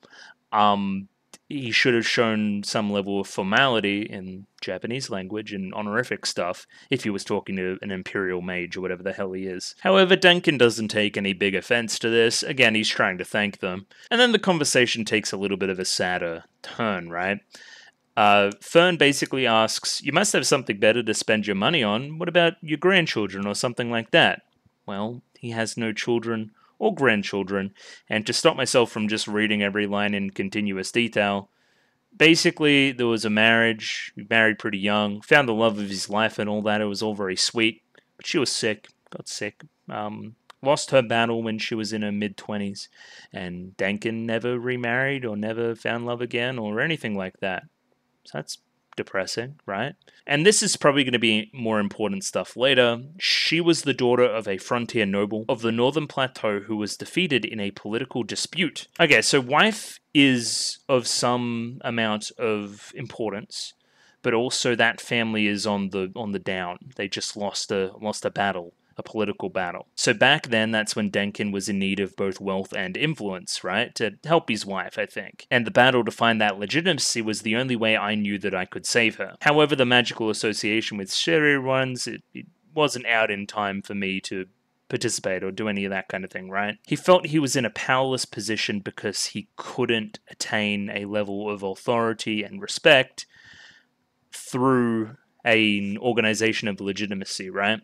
Um, he should have shown some level of formality in Japanese language and honorific stuff if he was talking to an imperial mage or whatever the hell he is. However, Denken doesn't take any big offense to this. Again, he's trying to thank them. And then the conversation takes a little bit of a sadder turn, right? Uh, Fern basically asks, You must have something better to spend your money on. What about your grandchildren or something like that? Well, he has no children or grandchildren, and to stop myself from just reading every line in continuous detail, basically there was a marriage, he married pretty young, found the love of his life and all that. It was all very sweet, but she was sick, got sick, um, lost her battle when she was in her mid 20s, and Denken never remarried or never found love again or anything like that. So that's depressing, right? And this is probably going to be more important stuff later. She was the daughter of a frontier noble of the Northern Plateau who was defeated in a political dispute. Okay, so wife is of some amount of importance, but also that family is on the on the down. They just lost a lost a battle a political battle. So back then, that's when Denken was in need of both wealth and influence, right? To help his wife, I think. And the battle to find that legitimacy was the only way I knew that I could save her. However, the magical association with Sherry runs, it, it wasn't out in time for me to participate or do any of that kind of thing, right? He felt he was in a powerless position because he couldn't attain a level of authority and respect through an organization of legitimacy, right?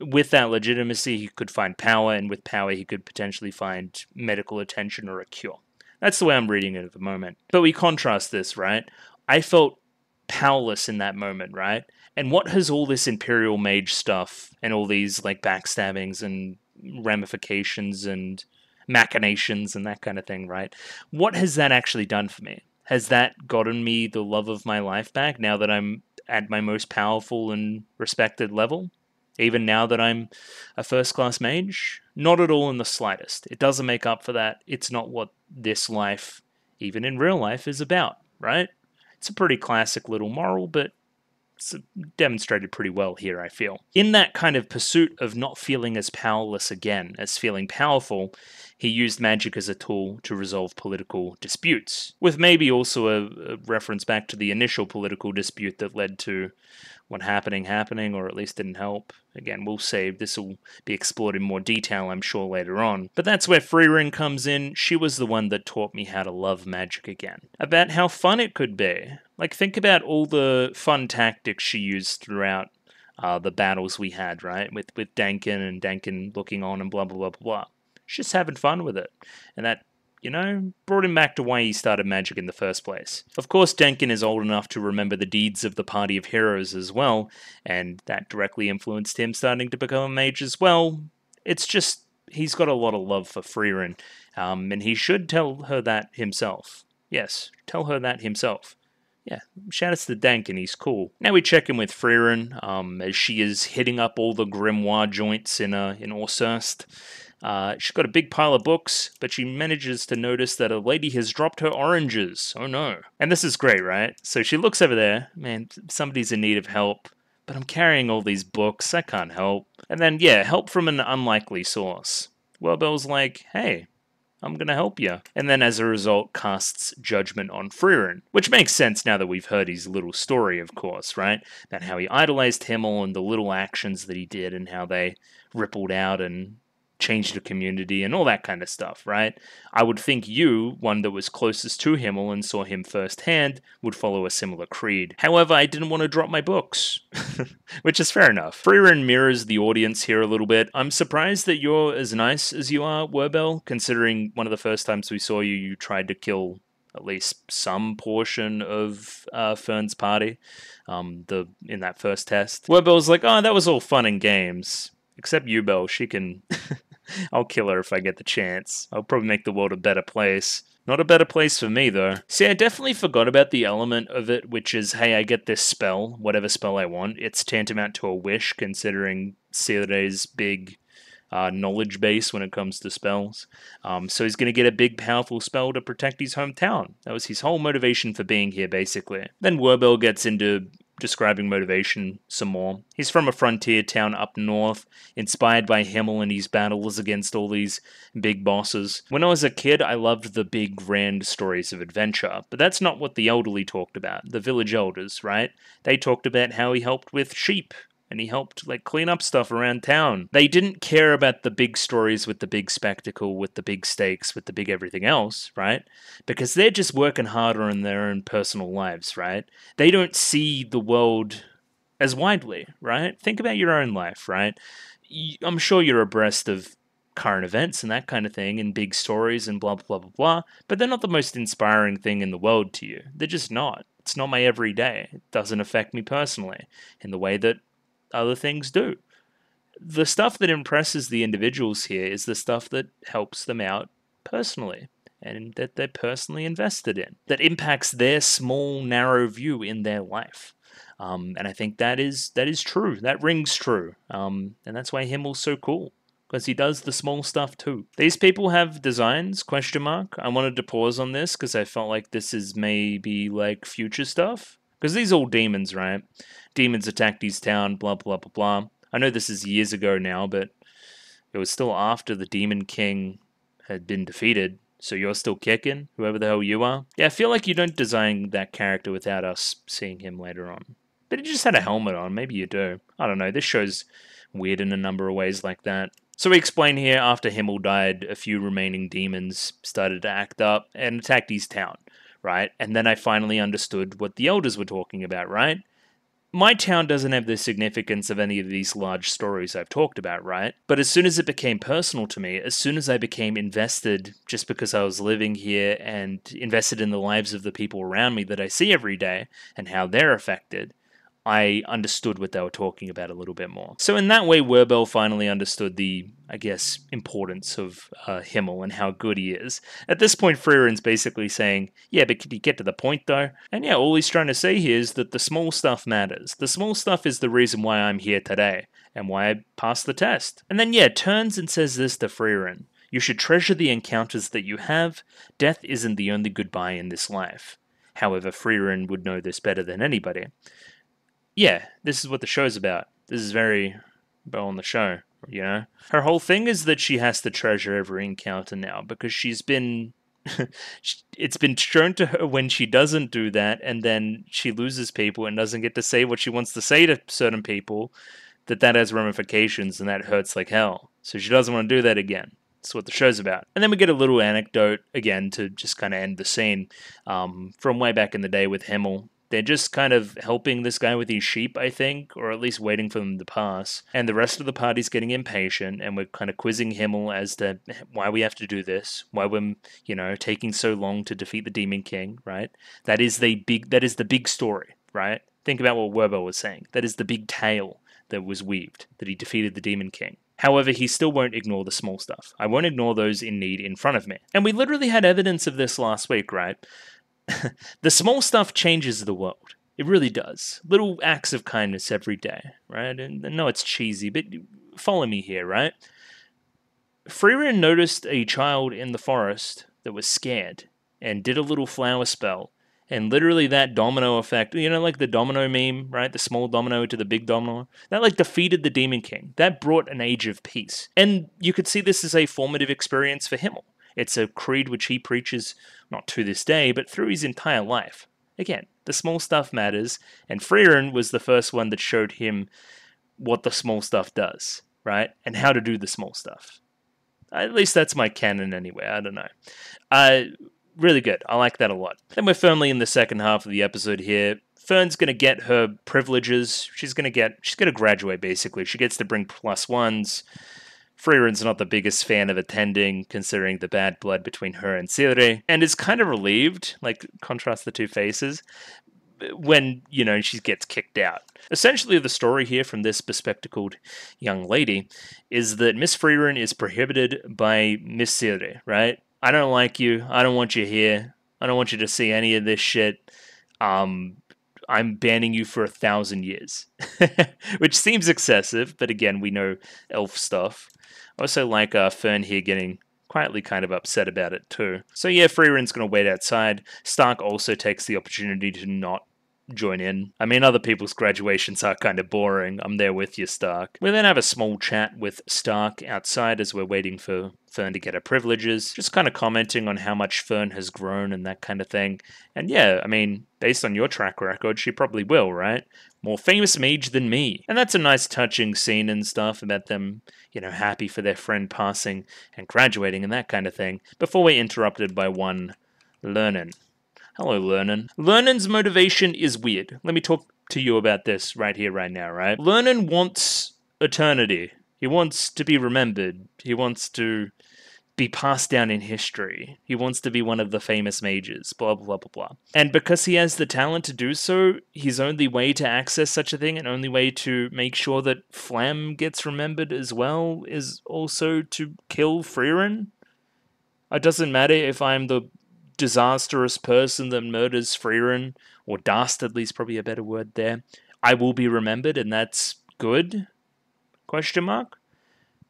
With that legitimacy, he could find power, and with power, he could potentially find medical attention or a cure. That's the way I'm reading it at the moment. But we contrast this, right? I felt powerless in that moment, right? And what has all this Imperial Mage stuff and all these like backstabbings and ramifications and machinations and that kind of thing, right? What has that actually done for me? Has that gotten me the love of my life back now that I'm at my most powerful and respected level? Even now that I'm a first class mage? Not at all in the slightest. It doesn't make up for that. It's not what this life, even in real life, is about, right? It's a pretty classic little moral, but demonstrated pretty well here, I feel. In that kind of pursuit of not feeling as powerless again as feeling powerful, he used magic as a tool to resolve political disputes, with maybe also a, a reference back to the initial political dispute that led to what happening happening, or at least didn't help. Again, we'll save. This will be explored in more detail, I'm sure, later on. But that's where Frieren comes in. She was the one that taught me how to love magic again. About how fun it could be. Like, think about all the fun tactics she used throughout uh, the battles we had, right? With with Denken and Denken looking on and blah blah blah blah. She's just having fun with it, and that you know, brought him back to why he started magic in the first place. Of course, Denken is old enough to remember the deeds of the Party of Heroes as well, and that directly influenced him starting to become a mage as well. It's just, he's got a lot of love for Frieren, um, and he should tell her that himself. Yes, tell her that himself. Yeah, shout out to Denken, he's cool. Now we check in with Frieren, um, as she is hitting up all the grimoire joints in, uh, in Orsurst. Uh, she's got a big pile of books, but she manages to notice that a lady has dropped her oranges. Oh no. And this is great, right? So she looks over there. Man, somebody's in need of help but I'm carrying all these books, I can't help. And then, yeah, help from an unlikely source. Well, Wirbel's like, hey, I'm gonna help you. And then as a result, casts judgment on Frieren, which makes sense now that we've heard his little story, of course, right? About how he idolized Himmel and the little actions that he did and how they rippled out and changed the community and all that kind of stuff, right? I would think you, one that was closest to Himmel and saw him firsthand, would follow a similar creed. However, I didn't want to drop my books, which is fair enough. Frieren mirrors the audience here a little bit. I'm surprised that you're as nice as you are, Wirbel, considering one of the first times we saw you, you tried to kill at least some portion of uh, Fern's party. Um, the in that first test, Wirbel's like, "Oh, that was all fun and games." Except Yubel, she can I'll kill her if I get the chance. I'll probably make the world a better place. Not a better place for me, though. See, I definitely forgot about the element of it, which is, hey, I get this spell, whatever spell I want. It's tantamount to a wish, considering Serie's big uh, knowledge base when it comes to spells. Um, so he's going to get a big, powerful spell to protect his hometown. That was his whole motivation for being here, basically. Then Wirbel gets into describing motivation some more. He's from a frontier town up north, inspired by Himmel and his battles against all these big bosses. When I was a kid, I loved the big, grand stories of adventure, but that's not what the elderly talked about, the village elders, right? They talked about how he helped with sheep and he helped like clean up stuff around town. They didn't care about the big stories with the big spectacle, with the big stakes, with the big everything else, right? Because they're just working harder in their own personal lives, right? They don't see the world as widely, right? Think about your own life, right? I'm sure you're abreast of current events and that kind of thing and big stories and blah blah blah blah, but they're not the most inspiring thing in the world to you. They're just not. It's not my everyday. It doesn't affect me personally in the way that other things do. The stuff that impresses the individuals here is the stuff that helps them out personally and that they're personally invested in, that impacts their small, narrow view in their life. Um, and I think that is that is true. That rings true. Um, and that's why Himmel's so cool because he does the small stuff too. These people have designs? Question mark. I wanted to pause on this because I felt like this is maybe like future stuff. Because these are all demons, right? Demons attacked his town, blah, blah, blah, blah. I know this is years ago now, but it was still after the Demon King had been defeated. So you're still kicking, whoever the hell you are? Yeah, I feel like you don't design that character without us seeing him later on. But he just had a helmet on, maybe you do. I don't know, this show's weird in a number of ways like that. So we explain here after Himmel died, a few remaining demons started to act up and attacked his town right? And then I finally understood what the elders were talking about, right? My town doesn't have the significance of any of these large stories I've talked about, right? But as soon as it became personal to me, as soon as I became invested just because I was living here and invested in the lives of the people around me that I see every day and how they're affected, I understood what they were talking about a little bit more. So in that way, Wirbel finally understood the, I guess, importance of uh, Himmel and how good he is. At this point, Frieren's basically saying, yeah, but can you get to the point though? And yeah, all he's trying to say here is that the small stuff matters. The small stuff is the reason why I'm here today and why I passed the test. And then yeah, turns and says this to Frieren. You should treasure the encounters that you have. Death isn't the only goodbye in this life. However, Frieren would know this better than anybody yeah, this is what the show's about. This is very Bo on the show, you know? Her whole thing is that she has to treasure every encounter now because she's been. it's been shown to her when she doesn't do that and then she loses people and doesn't get to say what she wants to say to certain people that that has ramifications and that hurts like hell. So she doesn't want to do that again. That's what the show's about. And then we get a little anecdote again to just kind of end the scene um, from way back in the day with Himmel they're just kind of helping this guy with his sheep, I think, or at least waiting for them to pass. And the rest of the party's getting impatient, and we're kind of quizzing Himmel as to why we have to do this, why we're, you know, taking so long to defeat the Demon King, right? That is the big, that is the big story, right? Think about what Wirbel was saying. That is the big tale that was weaved, that he defeated the Demon King. However, he still won't ignore the small stuff. I won't ignore those in need in front of me. And we literally had evidence of this last week, right? the small stuff changes the world. It really does. Little acts of kindness every day, right? And know it's cheesy, but follow me here, right? Frieren noticed a child in the forest that was scared and did a little flower spell. And literally that domino effect, you know, like the domino meme, right? The small domino to the big domino. That like defeated the Demon King. That brought an age of peace. And you could see this as a formative experience for Himmel. It's a creed which he preaches not to this day, but through his entire life. Again, the small stuff matters, and Frieren was the first one that showed him what the small stuff does, right? And how to do the small stuff. At least that's my canon anyway. I don't know. Uh, really good. I like that a lot. Then we're firmly in the second half of the episode here. Fern's gonna get her privileges. She's gonna get. She's gonna graduate basically. She gets to bring plus ones. Frieren's not the biggest fan of attending, considering the bad blood between her and Serie, and is kind of relieved, like contrast the two faces, when, you know, she gets kicked out. Essentially, the story here from this bespectacled young lady is that Miss Frieren is prohibited by Miss Serie, right? I don't like you. I don't want you here. I don't want you to see any of this shit. Um, I'm banning you for a thousand years, which seems excessive, but again, we know elf stuff. Also like uh, Fern here getting quietly kind of upset about it too. So yeah, Frieren's going to wait outside. Stark also takes the opportunity to not join in. I mean, other people's graduations are kind of boring. I'm there with you, Stark. We then have a small chat with Stark outside as we're waiting for Fern to get her privileges, just kind of commenting on how much Fern has grown and that kind of thing. And yeah, I mean, based on your track record, she probably will, right? More famous mage than me. And that's a nice touching scene and stuff about them, you know, happy for their friend passing and graduating and that kind of thing, before we're interrupted by one Lernen. Hello, Lernen. Lernen's motivation is weird. Let me talk to you about this right here, right now, right? Lernen wants eternity. He wants to be remembered. He wants to be passed down in history. He wants to be one of the famous mages, blah, blah, blah, blah. And because he has the talent to do so, his only way to access such a thing and only way to make sure that Flamme gets remembered as well is also to kill Frieren. It doesn't matter if I'm the disastrous person that murders Frieren, or dastardly is probably a better word there, I will be remembered, and that's good? Question mark.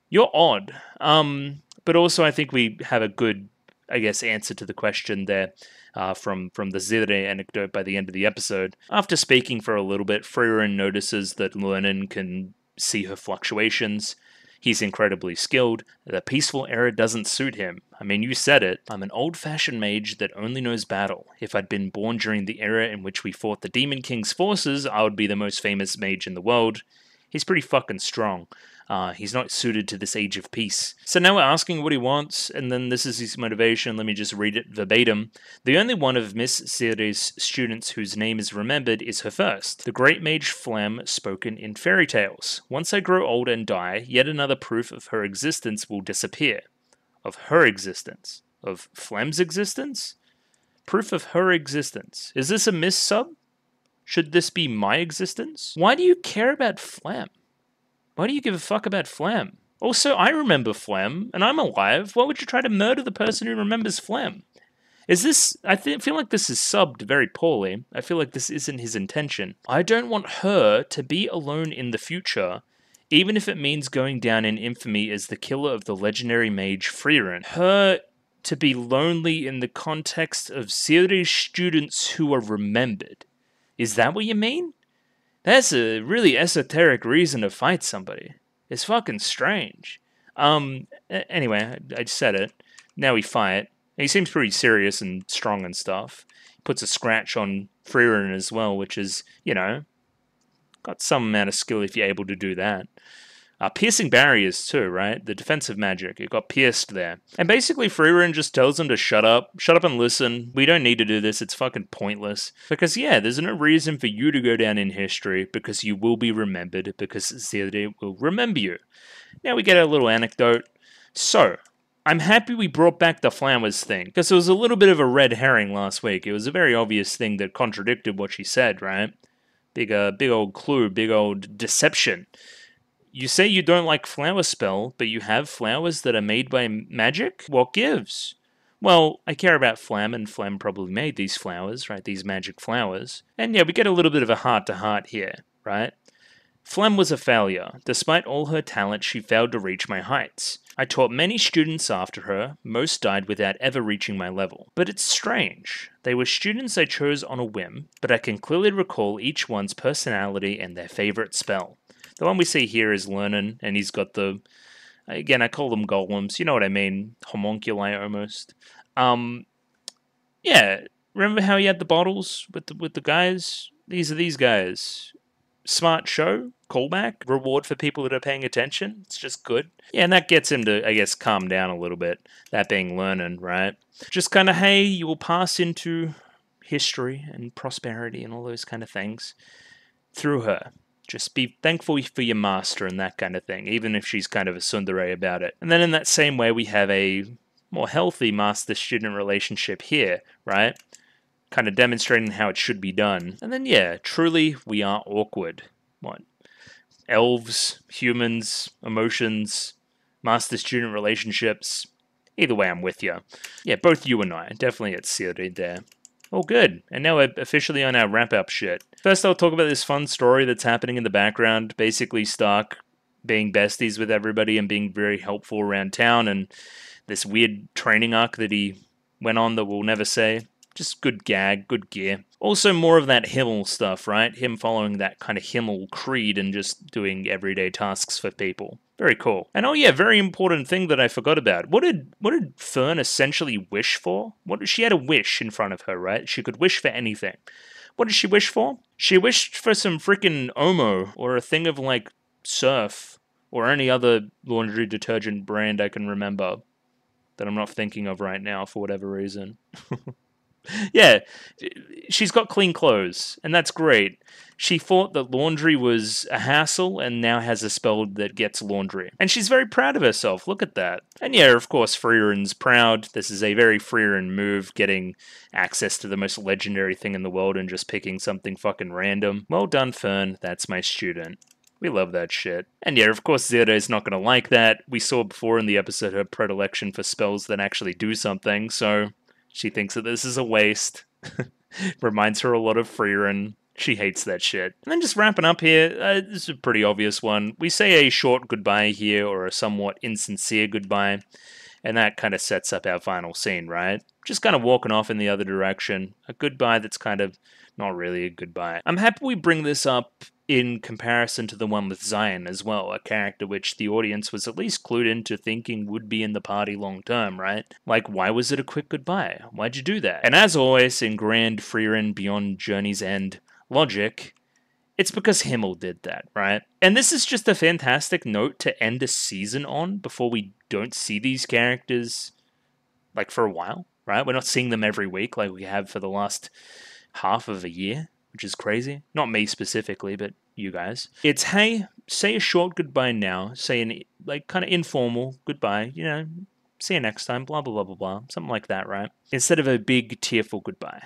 You're odd. Um, but also I think we have a good, I guess, answer to the question there. Uh, from from the Serie anecdote by the end of the episode. After speaking for a little bit, Frieren notices that Lernen can see her fluctuations. He's incredibly skilled. The peaceful era doesn't suit him. I mean, you said it. I'm an old fashioned mage that only knows battle. If I'd been born during the era in which we fought the Demon King's forces, I would be the most famous mage in the world. He's pretty fucking strong. Uh, he's not suited to this age of peace. So now we're asking what he wants, and then this is his motivation. Let me just read it verbatim. The only one of Miss Serie's students whose name is remembered is her first, the great mage Flamme spoken in fairy tales. Once I grow old and die, yet another proof of her existence will disappear. Of her existence? Of Flamme's existence? Proof of her existence. Is this a miss sub? Should this be my existence? Why do you care about Flamme? Why do you give a fuck about Flamme? Also, I remember Flamme, and I'm alive. Why would you try to murder the person who remembers Flamme? Is this. I th- feel like this is subbed very poorly. I feel like this isn't his intention. I don't want her to be alone in the future, even if it means going down in infamy as the killer of the legendary mage Frieren. Her to be lonely in the context of Serie's students who are remembered. Is that what you mean? That's a really esoteric reason to fight somebody. It's fucking strange. Um. Anyway, I, said it. Now we fight. He seems pretty serious and strong and stuff. He puts a scratch on Frieren as well, which is, you know, got some amount of skill if you're able to do that. Uh, piercing barriers too, right? The defensive magic. It got pierced there. And basically Frieren just tells him to shut up. Shut up and listen. We don't need to do this. It's fucking pointless. Because yeah, there's no reason for you to go down in history because you will be remembered because Serie will remember you. Now we get a little anecdote. So, I'm happy we brought back the flowers thing because it was a little bit of a red herring last week. It was a very obvious thing that contradicted what she said, right? Big, uh, big old clue, big old deception you say you don't like flower spell, but you have flowers that are made by magic? What gives? Well, I care about Flamme, and Flamme probably made these flowers, right? These magic flowers. And yeah, we get a little bit of a heart to heart here, right? Flamme was a failure. Despite all her talent, she failed to reach my heights. I taught many students after her, most died without ever reaching my level. But it's strange. They were students I chose on a whim, but I can clearly recall each one's personality and their favourite spell. The one we see here is Lernen, and he's got the. Again, I call them golems. You know what I mean? Homunculi almost. Um, yeah. Remember how he had the bottles with the, with the guys? These are these guys. Smart show, callback, reward for people that are paying attention. It's just good. Yeah, and that gets him to, I guess, calm down a little bit. That being Lernen, right? Just kind of, hey, you will pass into history and prosperity and all those kind of things through her. Just be thankful for your master and that kind of thing, even if she's kind of a tsundere about it. And then in that same way, we have a more healthy master student relationship here, right? Kind of demonstrating how it should be done. And then, yeah, truly, we are awkward. What? Elves, humans, emotions, master student relationships. Either way, I'm with you. Yeah, both you and I. Definitely at Siri there. All good. And now we're officially on our wrap up shit. First, I'll talk about this fun story that's happening in the background. Basically, Stark being besties with everybody and being very helpful around town, and this weird training arc that he went on that we'll never say. Just good gag, good gear. Also, more of that Himmel stuff, right? Him following that kind of Himmel creed and just doing everyday tasks for people. Very cool. And oh yeah, very important thing that I forgot about. What did what did Fern essentially wish for? What she had a wish in front of her, right? She could wish for anything. What did she wish for? She wished for some freaking Omo or a thing of like Surf or any other laundry detergent brand I can remember that I'm not thinking of right now for whatever reason. yeah, she's got clean clothes, and that's great. She thought that laundry was a hassle and now has a spell that gets laundry. And she's very proud of herself. Look at that. And yeah, of course, Frieren's proud. This is a very Frieren move, getting access to the most legendary thing in the world and just picking something fucking random. Well done, Fern. That's my student. We love that shit. And yeah, of course, Serie is not going to like that. We saw before in the episode her predilection for spells that actually do something, so she thinks that this is a waste. Reminds her a lot of Frieren. She hates that shit. And then just wrapping up here, uh, this is a pretty obvious one. We say a short goodbye here, or a somewhat insincere goodbye, and that kind of sets up our final scene, right? Just kind of walking off in the other direction. A goodbye that's kind of not really a goodbye. I'm happy we bring this up in comparison to the one with Sein as well, a character which the audience was at least clued into thinking would be in the party long term, right? Like, why was it a quick goodbye? Why'd you do that? And as always, in Grand Frieren Beyond Journey's End logic, it's because Himmel did that, right? And this is just a fantastic note to end a season on before we don't see these characters, like, for a while, right? We're not seeing them every week like we have for the last half of a year which is crazy. Not me specifically, but you guys. It's hey, say a short goodbye now. Say an like kind of informal goodbye. You know, see you next time. Blah blah blah blah blah. Something like that, right? Instead of a big tearful goodbye,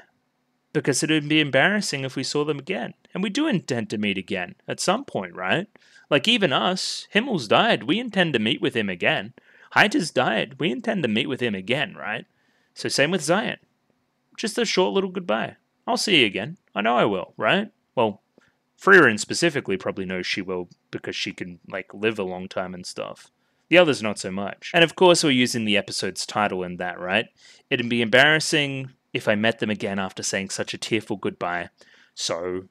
because it would be embarrassing if we saw them again. And we do intend to meet again at some point, right? Like even us, Himmel's died. We intend to meet with him again. Heiter's died. We intend to meet with him again, right? So same with Sein. Just a short little goodbye. I'll see you again. I know I will, right? Well, Frieren specifically probably knows she will because she can, like, live a long time and stuff. The others not so much. And of course, we're using the episode's title in that, right? It'd be embarrassing if I met them again after saying such a tearful goodbye. So,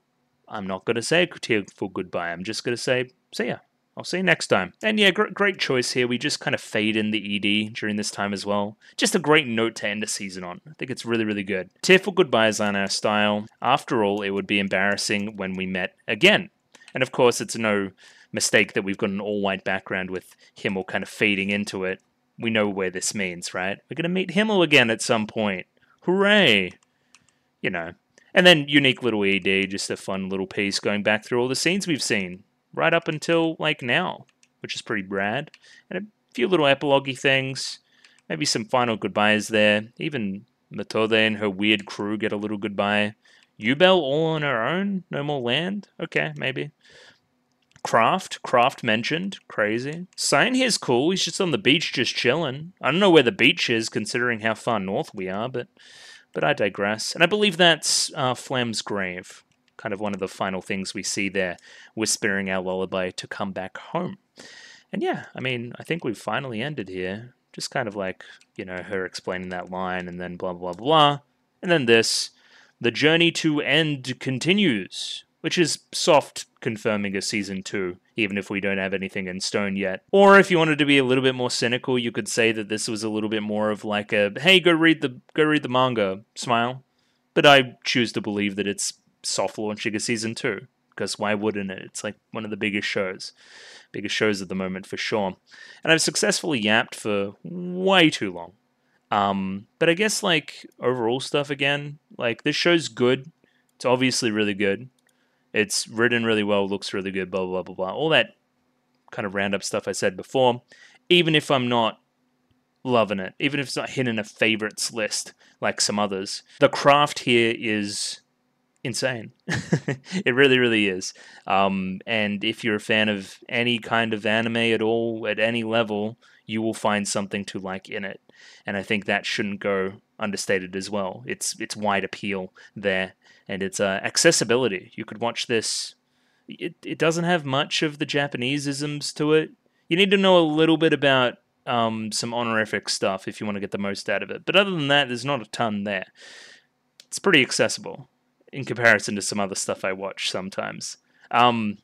I'm not going to say a tearful goodbye. I'm just going to say, see ya. I'll see you next time. And yeah, gr- great choice here. We just kind of fade in the ED during this time as well. Just a great note to end the season on. I think it's really, really good. Tearful goodbyes on our style. After all, it would be embarrassing when we met again. And of course, it's no mistake that we've got an all white background with Himmel kind of fading into it. We know where this means, right? We're going to meet Himmel again at some point. Hooray! You know. And then unique little ED, just a fun little piece going back through all the scenes we've seen right up until like now, which is pretty rad. And a few little epilogue things, maybe some final goodbyes there. Even Methode and her weird crew get a little goodbye. Übel all on her own, no more land. Okay, maybe. Craft, Craft mentioned, crazy. Sein here's cool. He's just on the beach, just chilling. I don't know where the beach is, considering how far north we are, but but I digress. And I believe that's uh, Flamme's grave kind of one of the final things we see there, whispering our lullaby to come back home. And yeah, I mean, I think we've finally ended here. Just kind of like, you know, her explaining that line and then blah, blah, blah. And then this. The journey to end continues, which is soft confirming a season two, even if we don't have anything in stone yet. Or if you wanted to be a little bit more cynical, you could say that this was a little bit more of like a hey, go read the go read the manga smile. But I choose to believe that it's soft launching a season two because why wouldn't it? It's like one of the biggest shows, biggest shows at the moment for sure. And I've successfully yapped for way too long. Um, but I guess like overall stuff again, like this show's good. It's obviously really good. It's written really well, looks really good, blah blah blah blah. All that kind of roundup stuff I said before. Even if I'm not loving it, even if it's not hitting a favorites list like some others, the craft here is insane. it really, really is. Um, and if you're a fan of any kind of anime at all, at any level, you will find something to like in it. And I think that shouldn't go understated as well. It's it's wide appeal there, and it's uh, accessibility. You could watch this. It it doesn't have much of the Japanese isms to it. You need to know a little bit about um, some honorific stuff if you want to get the most out of it. But other than that, there's not a ton there. It's pretty accessible in comparison to some other stuff I watch sometimes. Um,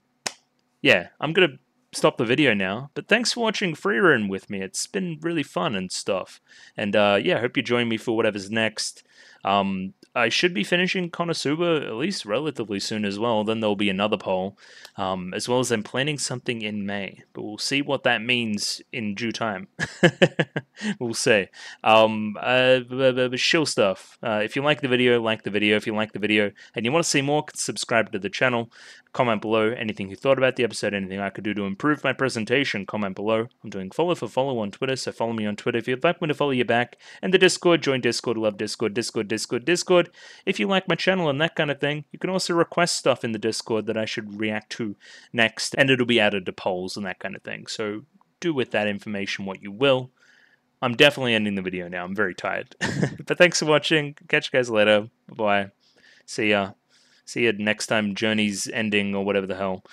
yeah, I'm gonna stop the video now. But thanks for watching Frieren with me. It's been really fun and stuff. And uh, yeah, I hope you join me for whatever's next. Um, I should be finishing Konosuba at least relatively soon as well. Then there'll be another poll, um, as well as I'm planning something in May. But we'll see what that means in due time. we'll see. Um, uh, shill stuff. Uh, if you like the video, like the video. If you like the video and you want to see more, subscribe to the channel. Comment below anything you thought about the episode, anything I could do to improve my presentation. Comment below. I'm doing follow for follow on Twitter, so follow me on Twitter if you'd like me to follow you back. And the Discord, join Discord, love Discord, Discord, Discord, Discord. If you like my channel and that kind of thing, you can also request stuff in the Discord that I should react to next, and it'll be added to polls and that kind of thing. So do with that information what you will. I'm definitely ending the video now. I'm very tired. but thanks for watching. Catch you guys later. Bye bye. See ya. See you next time Journey's ending or whatever the hell.